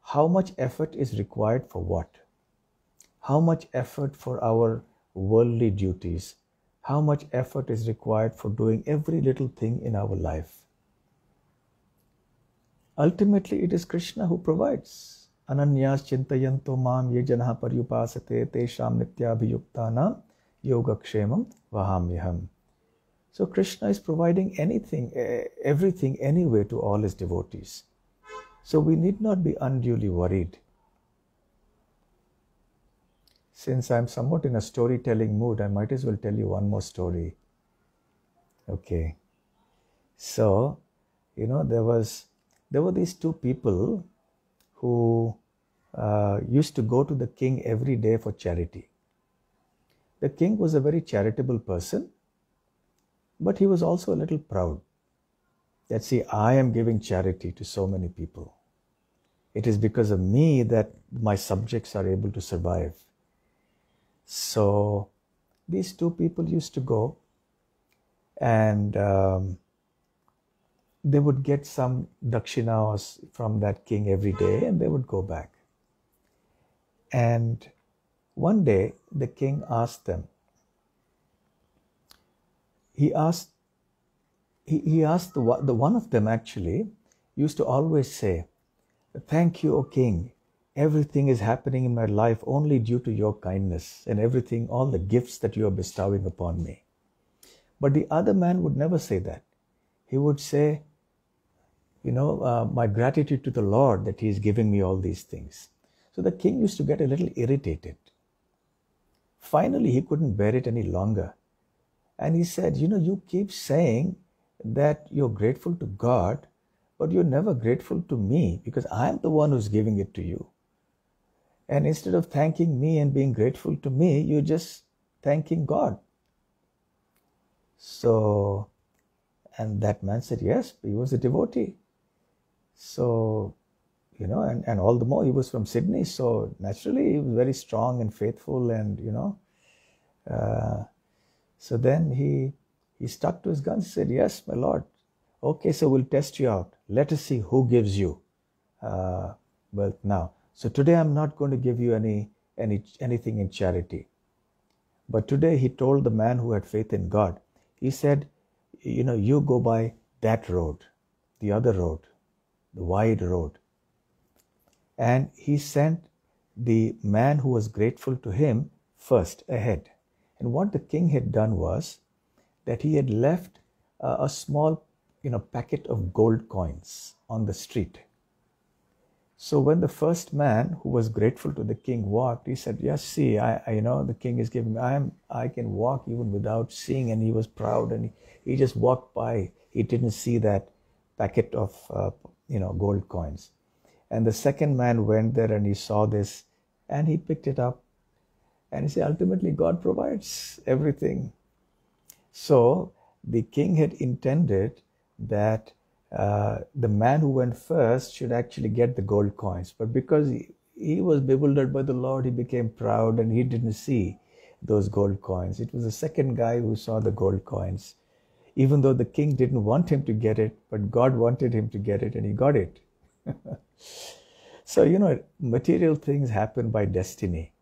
how much effort is required for what, how much effort for our worldly duties, how much effort is required for doing every little thing in our life. Ultimately, it is Krishna who provides. Ananyas chintayanto mam ye janaha paryupasate tesham nityabhiyuktanam yogakshemam vahamyaham. So Krishna is providing anything, everything anyway to all his devotees. So we need not be unduly worried. Since I'm somewhat in a storytelling mood, I might as well tell you one more story. Okay. So, you know, there was there were these two people who uh, used to go to the king every day for charity. The king was a very charitable person, but he was also a little proud that, see, I am giving charity to so many people. It is because of me that my subjects are able to survive. So these two people used to go and um, they would get some dakshinas from that king every day and they would go back. And one day the king asked them, he asked, he, he asked the, the one of them actually used to always say, Thank you, O king. Everything is happening in my life only due to your kindness and everything, all the gifts that you are bestowing upon me. But the other man would never say that. He would say, you know, uh, my gratitude to the Lord that He is giving me all these things. So the king used to get a little irritated. Finally, he couldn't bear it any longer. And he said, You know, you keep saying that you're grateful to God, but you're never grateful to me because I'm the one who's giving it to you. And instead of thanking me and being grateful to me, you're just thanking God. So, and that man said, Yes, he was a devotee. So, you know, and, and all the more he was from Sydney. So naturally, he was very strong and faithful, and, you know. Uh, so then he he stuck to his guns, said, Yes, my lord. Okay, so we'll test you out. Let us see who gives you uh, wealth now. So today I'm not going to give you any any anything in charity. But today he told the man who had faith in God, he said, you know, you go by that road, the other road, the wide road. And he sent the man who was grateful to him first ahead. And what the king had done was that he had left uh, a small, you know, packet of gold coins on the street. So when the first man who was grateful to the king walked, he said, "Yes, see, I, I you know, the king is giving. I am, I can walk even without seeing." And he was proud, and he, he just walked by. He didn't see that packet of, uh, you know, gold coins. And the second man went there and he saw this, and he picked it up, and he said, "Ultimately, God provides everything." So the king had intended that uh, the man who went first should actually get the gold coins. But because he, he was bewildered by the Lord, he became proud and he didn't see those gold coins. It was the second guy who saw the gold coins, even though the king didn't want him to get it, but God wanted him to get it and he got it. [LAUGHS] so, you know, material things happen by destiny.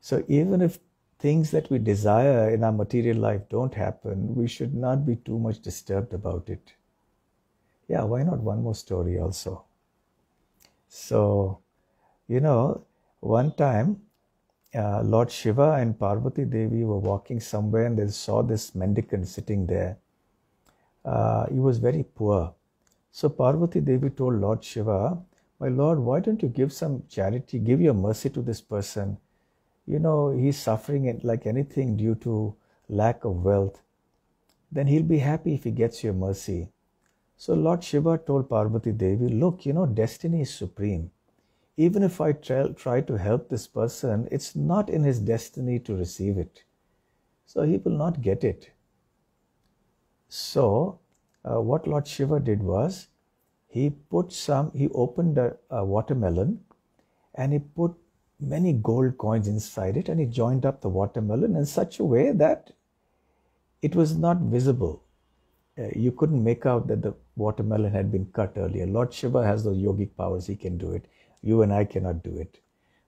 So, even if things that we desire in our material life don't happen, we should not be too much disturbed about it. Yeah, why not one more story also? So, you know, one time uh, Lord Shiva and Parvati Devi were walking somewhere and they saw this mendicant sitting there. Uh, he was very poor. So Parvati Devi told Lord Shiva, My Lord, why don't you give some charity, give your mercy to this person? You know, he's suffering like anything due to lack of wealth. Then he'll be happy if he gets your mercy. So Lord Shiva told Parvati Devi, Look, you know, destiny is supreme. Even if I try, try to help this person, it's not in his destiny to receive it. So he will not get it. So, uh, what Lord Shiva did was, he put some, he opened a, a watermelon and he put many gold coins inside it and he joined up the watermelon in such a way that it was not visible. Uh, you couldn't make out that the watermelon had been cut earlier. Lord Shiva has those yogic powers, he can do it. You and I cannot do it.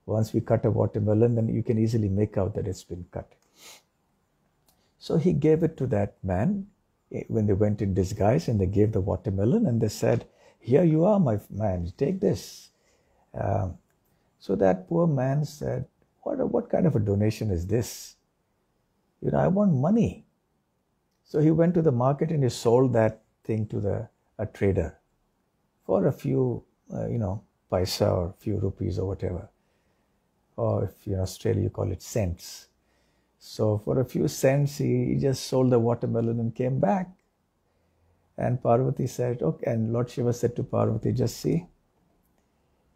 Once we cut a watermelon, then you can easily make out that it's been cut. So he gave it to that man eh, when they went in disguise and they gave the watermelon and they said, Here you are, my man, take this. Um, so that poor man said, what, what kind of a donation is this? You know, I want money. So he went to the market and he sold that thing to the a trader for a few, uh, you know, paisa or few rupees or whatever. Or if you in Australia you call it cents. So for a few cents, he, he just sold the watermelon and came back. And Parvati said, okay, and Lord Shiva said to Parvati, just see,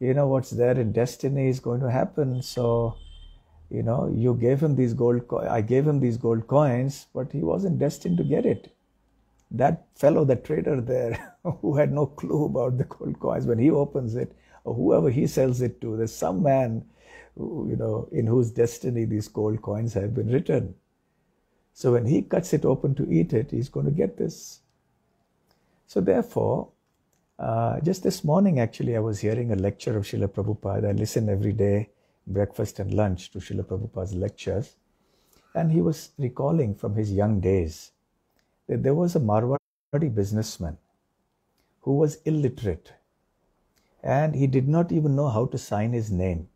you know what's there in destiny is going to happen. So, you know, you gave him these gold, co- I gave him these gold coins, but he wasn't destined to get it. That fellow, the trader there, [LAUGHS] who had no clue about the gold coins, when he opens it, or whoever he sells it to, there's some man, who, you know, in whose destiny these gold coins have been written. So when he cuts it open to eat it, he's going to get this. So therefore, uh, just this morning, actually, I was hearing a lecture of Srila Prabhupada. I listen every day, breakfast and lunch, to Srila Prabhupada's lectures. And he was recalling from his young days there was a Marwadi businessman who was illiterate and he did not even know how to sign his name.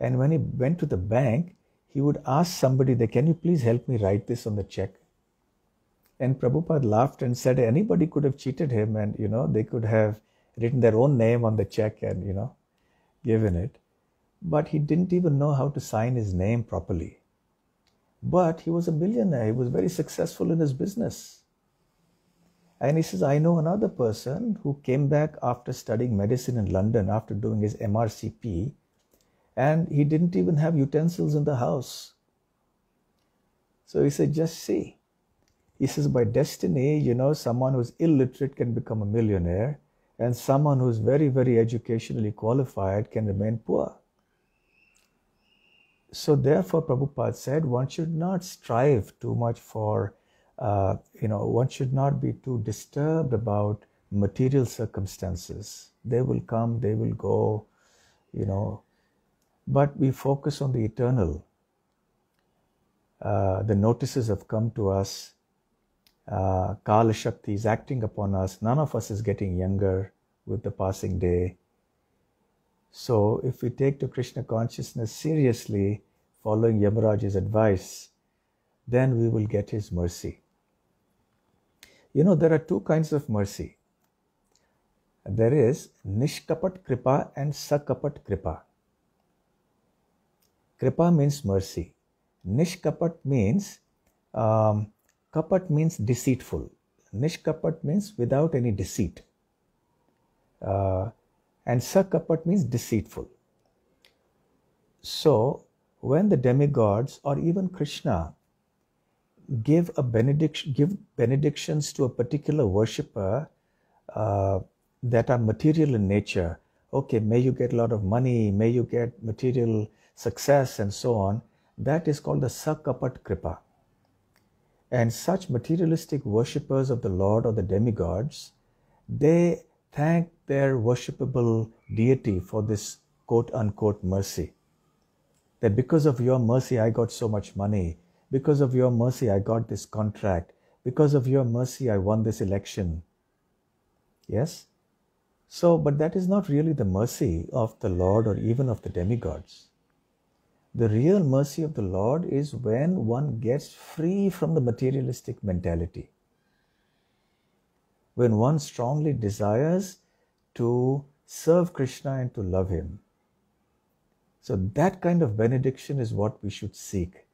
And when he went to the bank, he would ask somebody, there, Can you please help me write this on the check? And Prabhupada laughed and said anybody could have cheated him and, you know, they could have written their own name on the check and, you know, given it. But he didn't even know how to sign his name properly. But he was a millionaire. He was very successful in his business. And he says, I know another person who came back after studying medicine in London after doing his MRCP, and he didn't even have utensils in the house. So he said, just see. He says, by destiny, you know, someone who's illiterate can become a millionaire, and someone who's very, very educationally qualified can remain poor. So, therefore, Prabhupada said, one should not strive too much for, uh, you know, one should not be too disturbed about material circumstances. They will come, they will go, you know, but we focus on the eternal. Uh, the notices have come to us uh, Kala Shakti is acting upon us. None of us is getting younger with the passing day. So, if we take to Krishna consciousness seriously, following Yamaraj's advice, then we will get his mercy. You know, there are two kinds of mercy there is Nishkapat Kripa and Sakapat Kripa. Kripa means mercy, Nishkapat means um, Kapat means deceitful. Nishkapat means without any deceit. Uh, and Sakapat means deceitful. So, when the demigods or even Krishna give a benediction, give benedictions to a particular worshipper uh, that are material in nature, okay, may you get a lot of money, may you get material success, and so on. That is called the Sakapat Kripa. And such materialistic worshippers of the Lord or the demigods, they thank their worshipable deity for this quote unquote mercy. That because of your mercy, I got so much money. Because of your mercy, I got this contract. Because of your mercy, I won this election. Yes? So, but that is not really the mercy of the Lord or even of the demigods. The real mercy of the Lord is when one gets free from the materialistic mentality. When one strongly desires to serve Krishna and to love Him. So, that kind of benediction is what we should seek.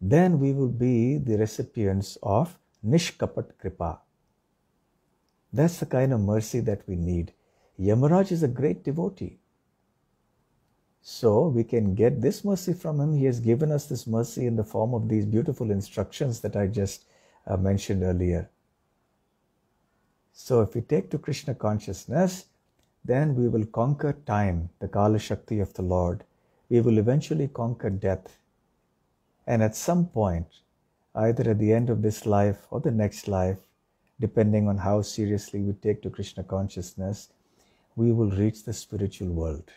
Then we will be the recipients of Nishkapat Kripa. That's the kind of mercy that we need. Yamaraj is a great devotee. So we can get this mercy from him. He has given us this mercy in the form of these beautiful instructions that I just uh, mentioned earlier. So if we take to Krishna consciousness, then we will conquer time, the Kala Shakti of the Lord. We will eventually conquer death. And at some point, either at the end of this life or the next life, depending on how seriously we take to Krishna consciousness, we will reach the spiritual world.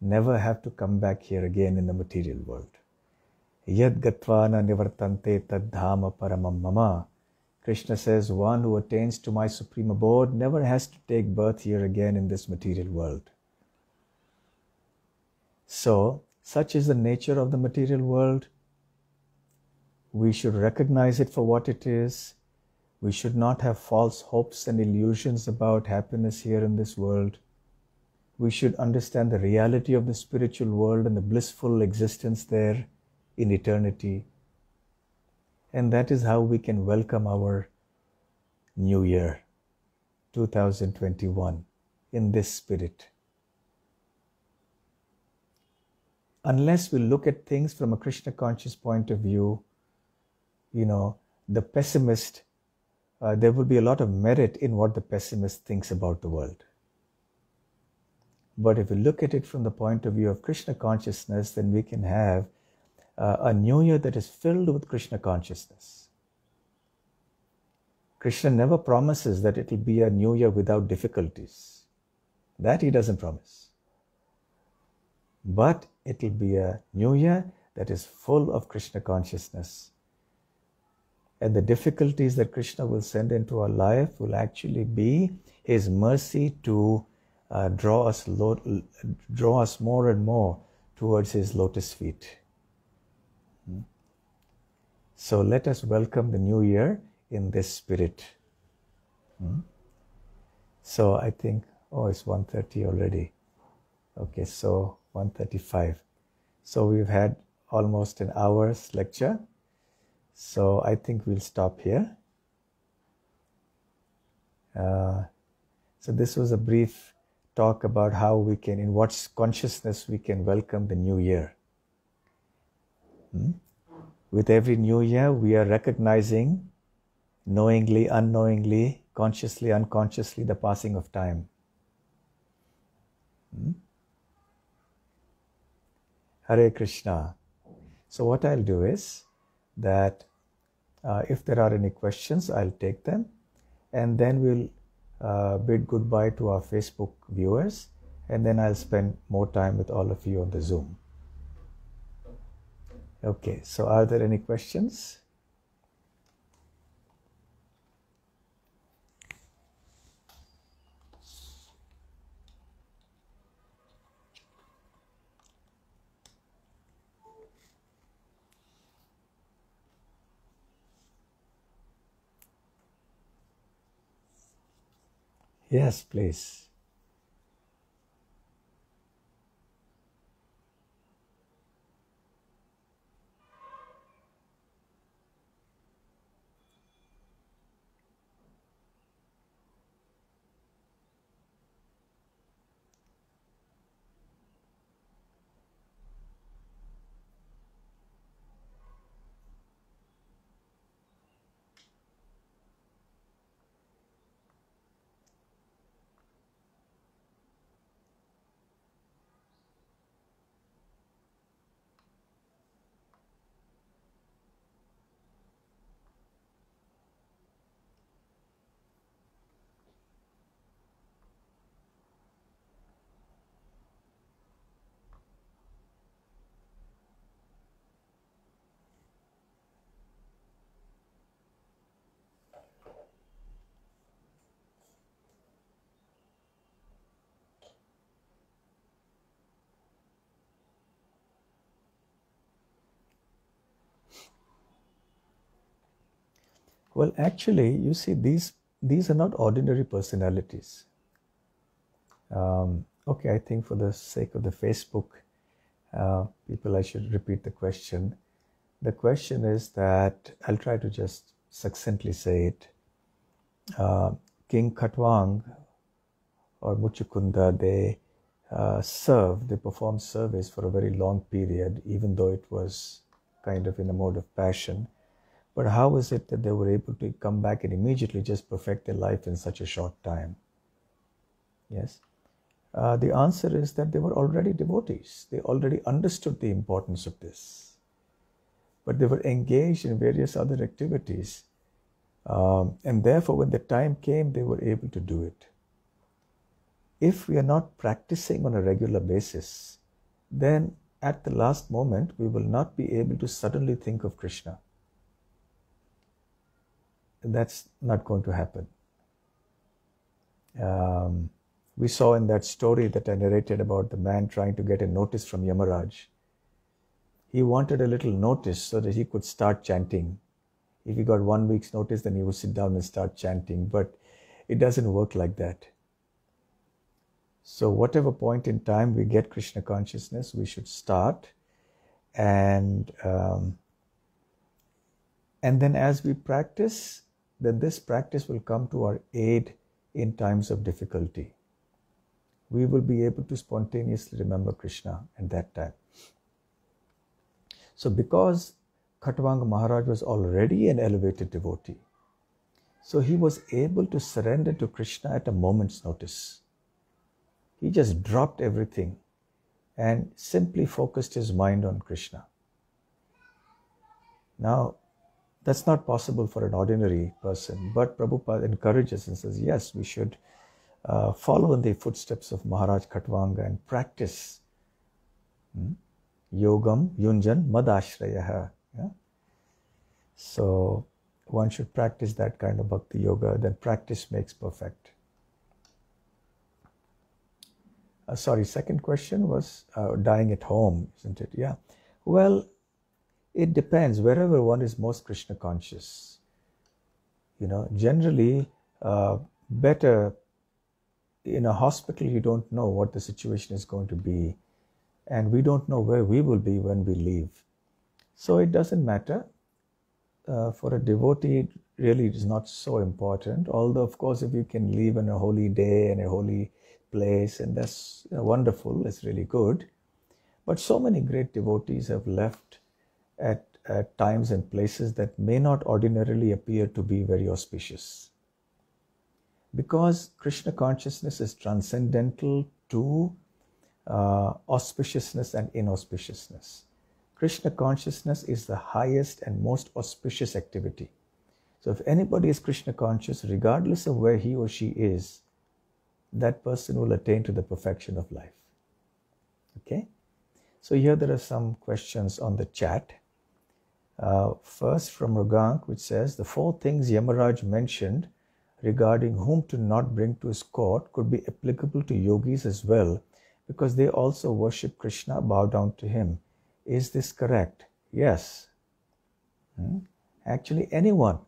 Never have to come back here again in the material world. Yad gatvana nivartante tad paramam mama. Krishna says, one who attains to my supreme abode never has to take birth here again in this material world. So, such is the nature of the material world. We should recognize it for what it is. We should not have false hopes and illusions about happiness here in this world. We should understand the reality of the spiritual world and the blissful existence there in eternity. And that is how we can welcome our new year, 2021, in this spirit. Unless we look at things from a Krishna conscious point of view, you know, the pessimist, uh, there will be a lot of merit in what the pessimist thinks about the world. But if we look at it from the point of view of Krishna consciousness, then we can have uh, a new year that is filled with Krishna consciousness. Krishna never promises that it will be a new year without difficulties. That he doesn't promise. But it will be a new year that is full of Krishna consciousness. And the difficulties that Krishna will send into our life will actually be His mercy to uh, draw us lo- draw us more and more towards His lotus feet. So let us welcome the new year in this spirit. Hmm? So I think, oh, it's 1.30 already. Okay, so 1.35. So we've had almost an hour's lecture. So I think we'll stop here. Uh, so this was a brief talk about how we can, in what consciousness we can welcome the new year. Hmm? With every new year, we are recognizing knowingly, unknowingly, consciously, unconsciously the passing of time. Hmm? Hare Krishna. So, what I'll do is that uh, if there are any questions, I'll take them and then we'll uh, bid goodbye to our Facebook viewers and then I'll spend more time with all of you on the Zoom. Okay, so are there any questions? Yes, please. Well, actually, you see, these these are not ordinary personalities. Um, okay, I think for the sake of the Facebook uh, people, I should repeat the question. The question is that I'll try to just succinctly say it. Uh, King Katwang or Muchukunda, they uh, served, they performed service for a very long period, even though it was kind of in a mode of passion. But how is it that they were able to come back and immediately just perfect their life in such a short time? Yes. Uh, the answer is that they were already devotees. They already understood the importance of this. But they were engaged in various other activities. Um, and therefore, when the time came, they were able to do it. If we are not practicing on a regular basis, then at the last moment, we will not be able to suddenly think of Krishna. That's not going to happen. Um, we saw in that story that I narrated about the man trying to get a notice from Yamaraj. He wanted a little notice so that he could start chanting. If he got one week's notice, then he would sit down and start chanting. But it doesn't work like that. So, whatever point in time we get Krishna consciousness, we should start, and um, and then as we practice, then this practice will come to our aid in times of difficulty. We will be able to spontaneously remember Krishna at that time. So, because Khatwanga Maharaj was already an elevated devotee, so he was able to surrender to Krishna at a moment's notice. He just dropped everything and simply focused his mind on Krishna. Now, that's not possible for an ordinary person, but Prabhupada encourages and says, yes, we should uh, follow in the footsteps of Maharaj Khatwanga and practice hmm? yogam yunjan madashrayaha. Yeah? So, one should practice that kind of bhakti yoga, then practice makes perfect. Uh, sorry, second question was uh, dying at home, isn't it? Yeah. Well, it depends wherever one is most Krishna conscious. You know, generally, uh, better in a hospital, you don't know what the situation is going to be, and we don't know where we will be when we leave. So it doesn't matter. Uh, for a devotee, really, it is not so important. Although, of course, if you can leave on a holy day and a holy place, and that's you know, wonderful, that's really good. But so many great devotees have left at, at times and places that may not ordinarily appear to be very auspicious. Because Krishna consciousness is transcendental to uh, auspiciousness and inauspiciousness. Krishna consciousness is the highest and most auspicious activity. So, if anybody is Krishna conscious, regardless of where he or she is, that person will attain to the perfection of life. Okay? So here there are some questions on the chat. Uh, first from Rugank, which says the four things Yamaraj mentioned regarding whom to not bring to his court could be applicable to yogis as well, because they also worship Krishna, bow down to him. Is this correct? Yes. Hmm? Actually, anyone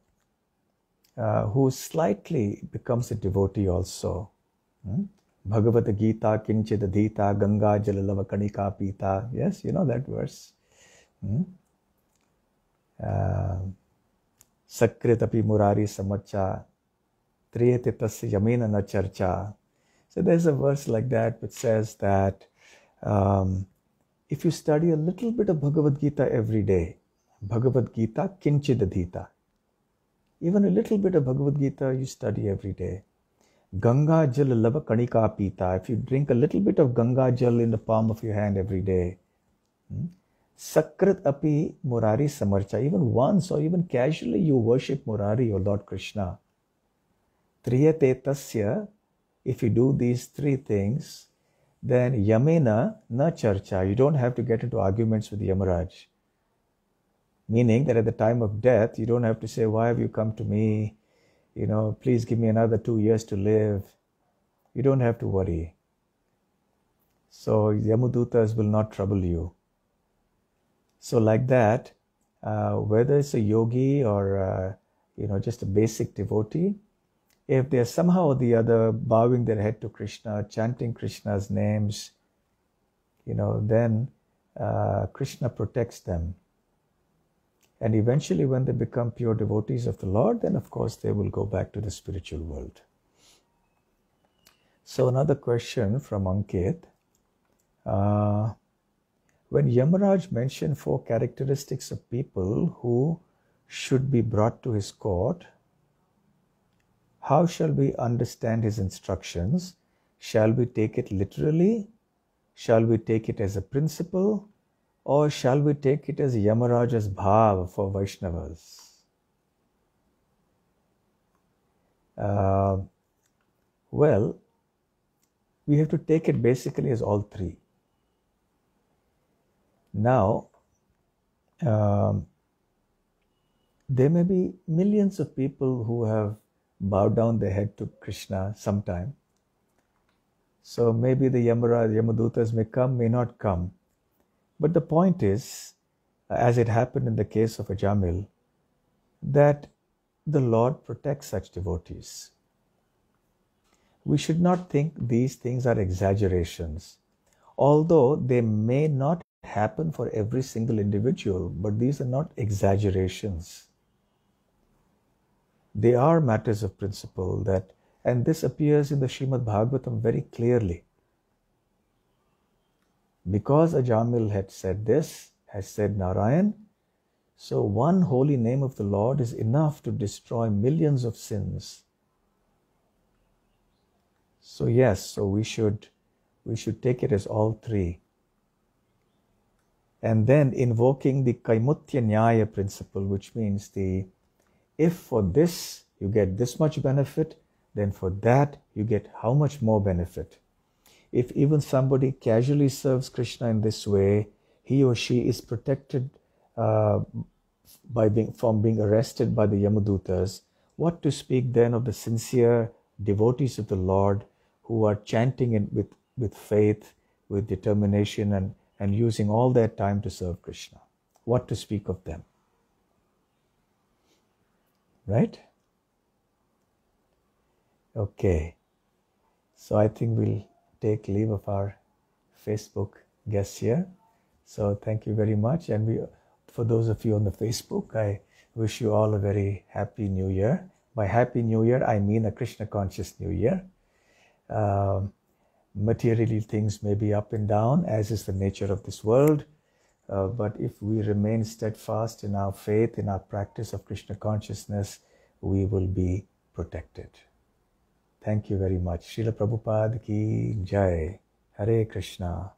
uh, who slightly becomes a devotee also Bhagavad Gita Kinchid Adhita Ganga Jalalava Kanika Pita. Yes, you know that verse. Hmm? सकृत अपि मुरारी समच्चा त्रियते तस्य यमेन न चर्चा। So there a verse like that which says that if you study a little bit of Bhagavadgita every day Bhagavadgita किंचित अधीता even a little bit of Bhagavadgita you study every day Ganga जल लव कणिका पीता if you drink a little bit of Ganga jal in the palm of you hand every day Sakrat Api Murari Samarcha, even once or even casually you worship Murari or Lord Krishna. Triyate Tasya, if you do these three things, then Yamena na charcha. You don't have to get into arguments with Yamaraj. Meaning that at the time of death, you don't have to say, Why have you come to me? you know, please give me another two years to live. You don't have to worry. So Yamadutas will not trouble you. So like that, uh, whether it's a yogi or uh, you know just a basic devotee, if they're somehow or the other bowing their head to Krishna, chanting Krishna's names, you know, then uh, Krishna protects them. And eventually, when they become pure devotees of the Lord, then of course they will go back to the spiritual world. So, another question from Ankit. Uh, when Yamaraj mentioned four characteristics of people who should be brought to his court, how shall we understand his instructions shall we take it literally? Shall we take it as a principle? Or shall we take it as Yamaraja's bhav for Vaishnavas? Uh, well, we have to take it basically as all three. Now, um, there may be millions of people who have bowed down their head to Krishna sometime. So maybe the Yamaraj, Yamadutas may come, may not come. But the point is, as it happened in the case of Ajamil, that the Lord protects such devotees. We should not think these things are exaggerations, although they may not happen for every single individual, but these are not exaggerations. They are matters of principle that, and this appears in the Srimad Bhagavatam very clearly. Because Ajamil had said this, has said Narayan, so one holy name of the Lord is enough to destroy millions of sins. So yes, so we should we should take it as all three. And then invoking the Kaimutya Nyaya principle, which means the if for this you get this much benefit, then for that you get how much more benefit. If even somebody casually serves Krishna in this way, he or she is protected uh, by being, from being arrested by the Yamadutas. What to speak then of the sincere devotees of the Lord who are chanting it with, with faith, with determination, and, and using all their time to serve Krishna? What to speak of them? Right? Okay. So I think we'll take leave of our Facebook guests here. So thank you very much. And we, for those of you on the Facebook, I wish you all a very happy new year. By happy new year, I mean a Krishna conscious new year. Um, materially, things may be up and down, as is the nature of this world. Uh, but if we remain steadfast in our faith, in our practice of Krishna consciousness, we will be protected. Thank you very much. Srila Prabhupada ki Jai. Hare Krishna.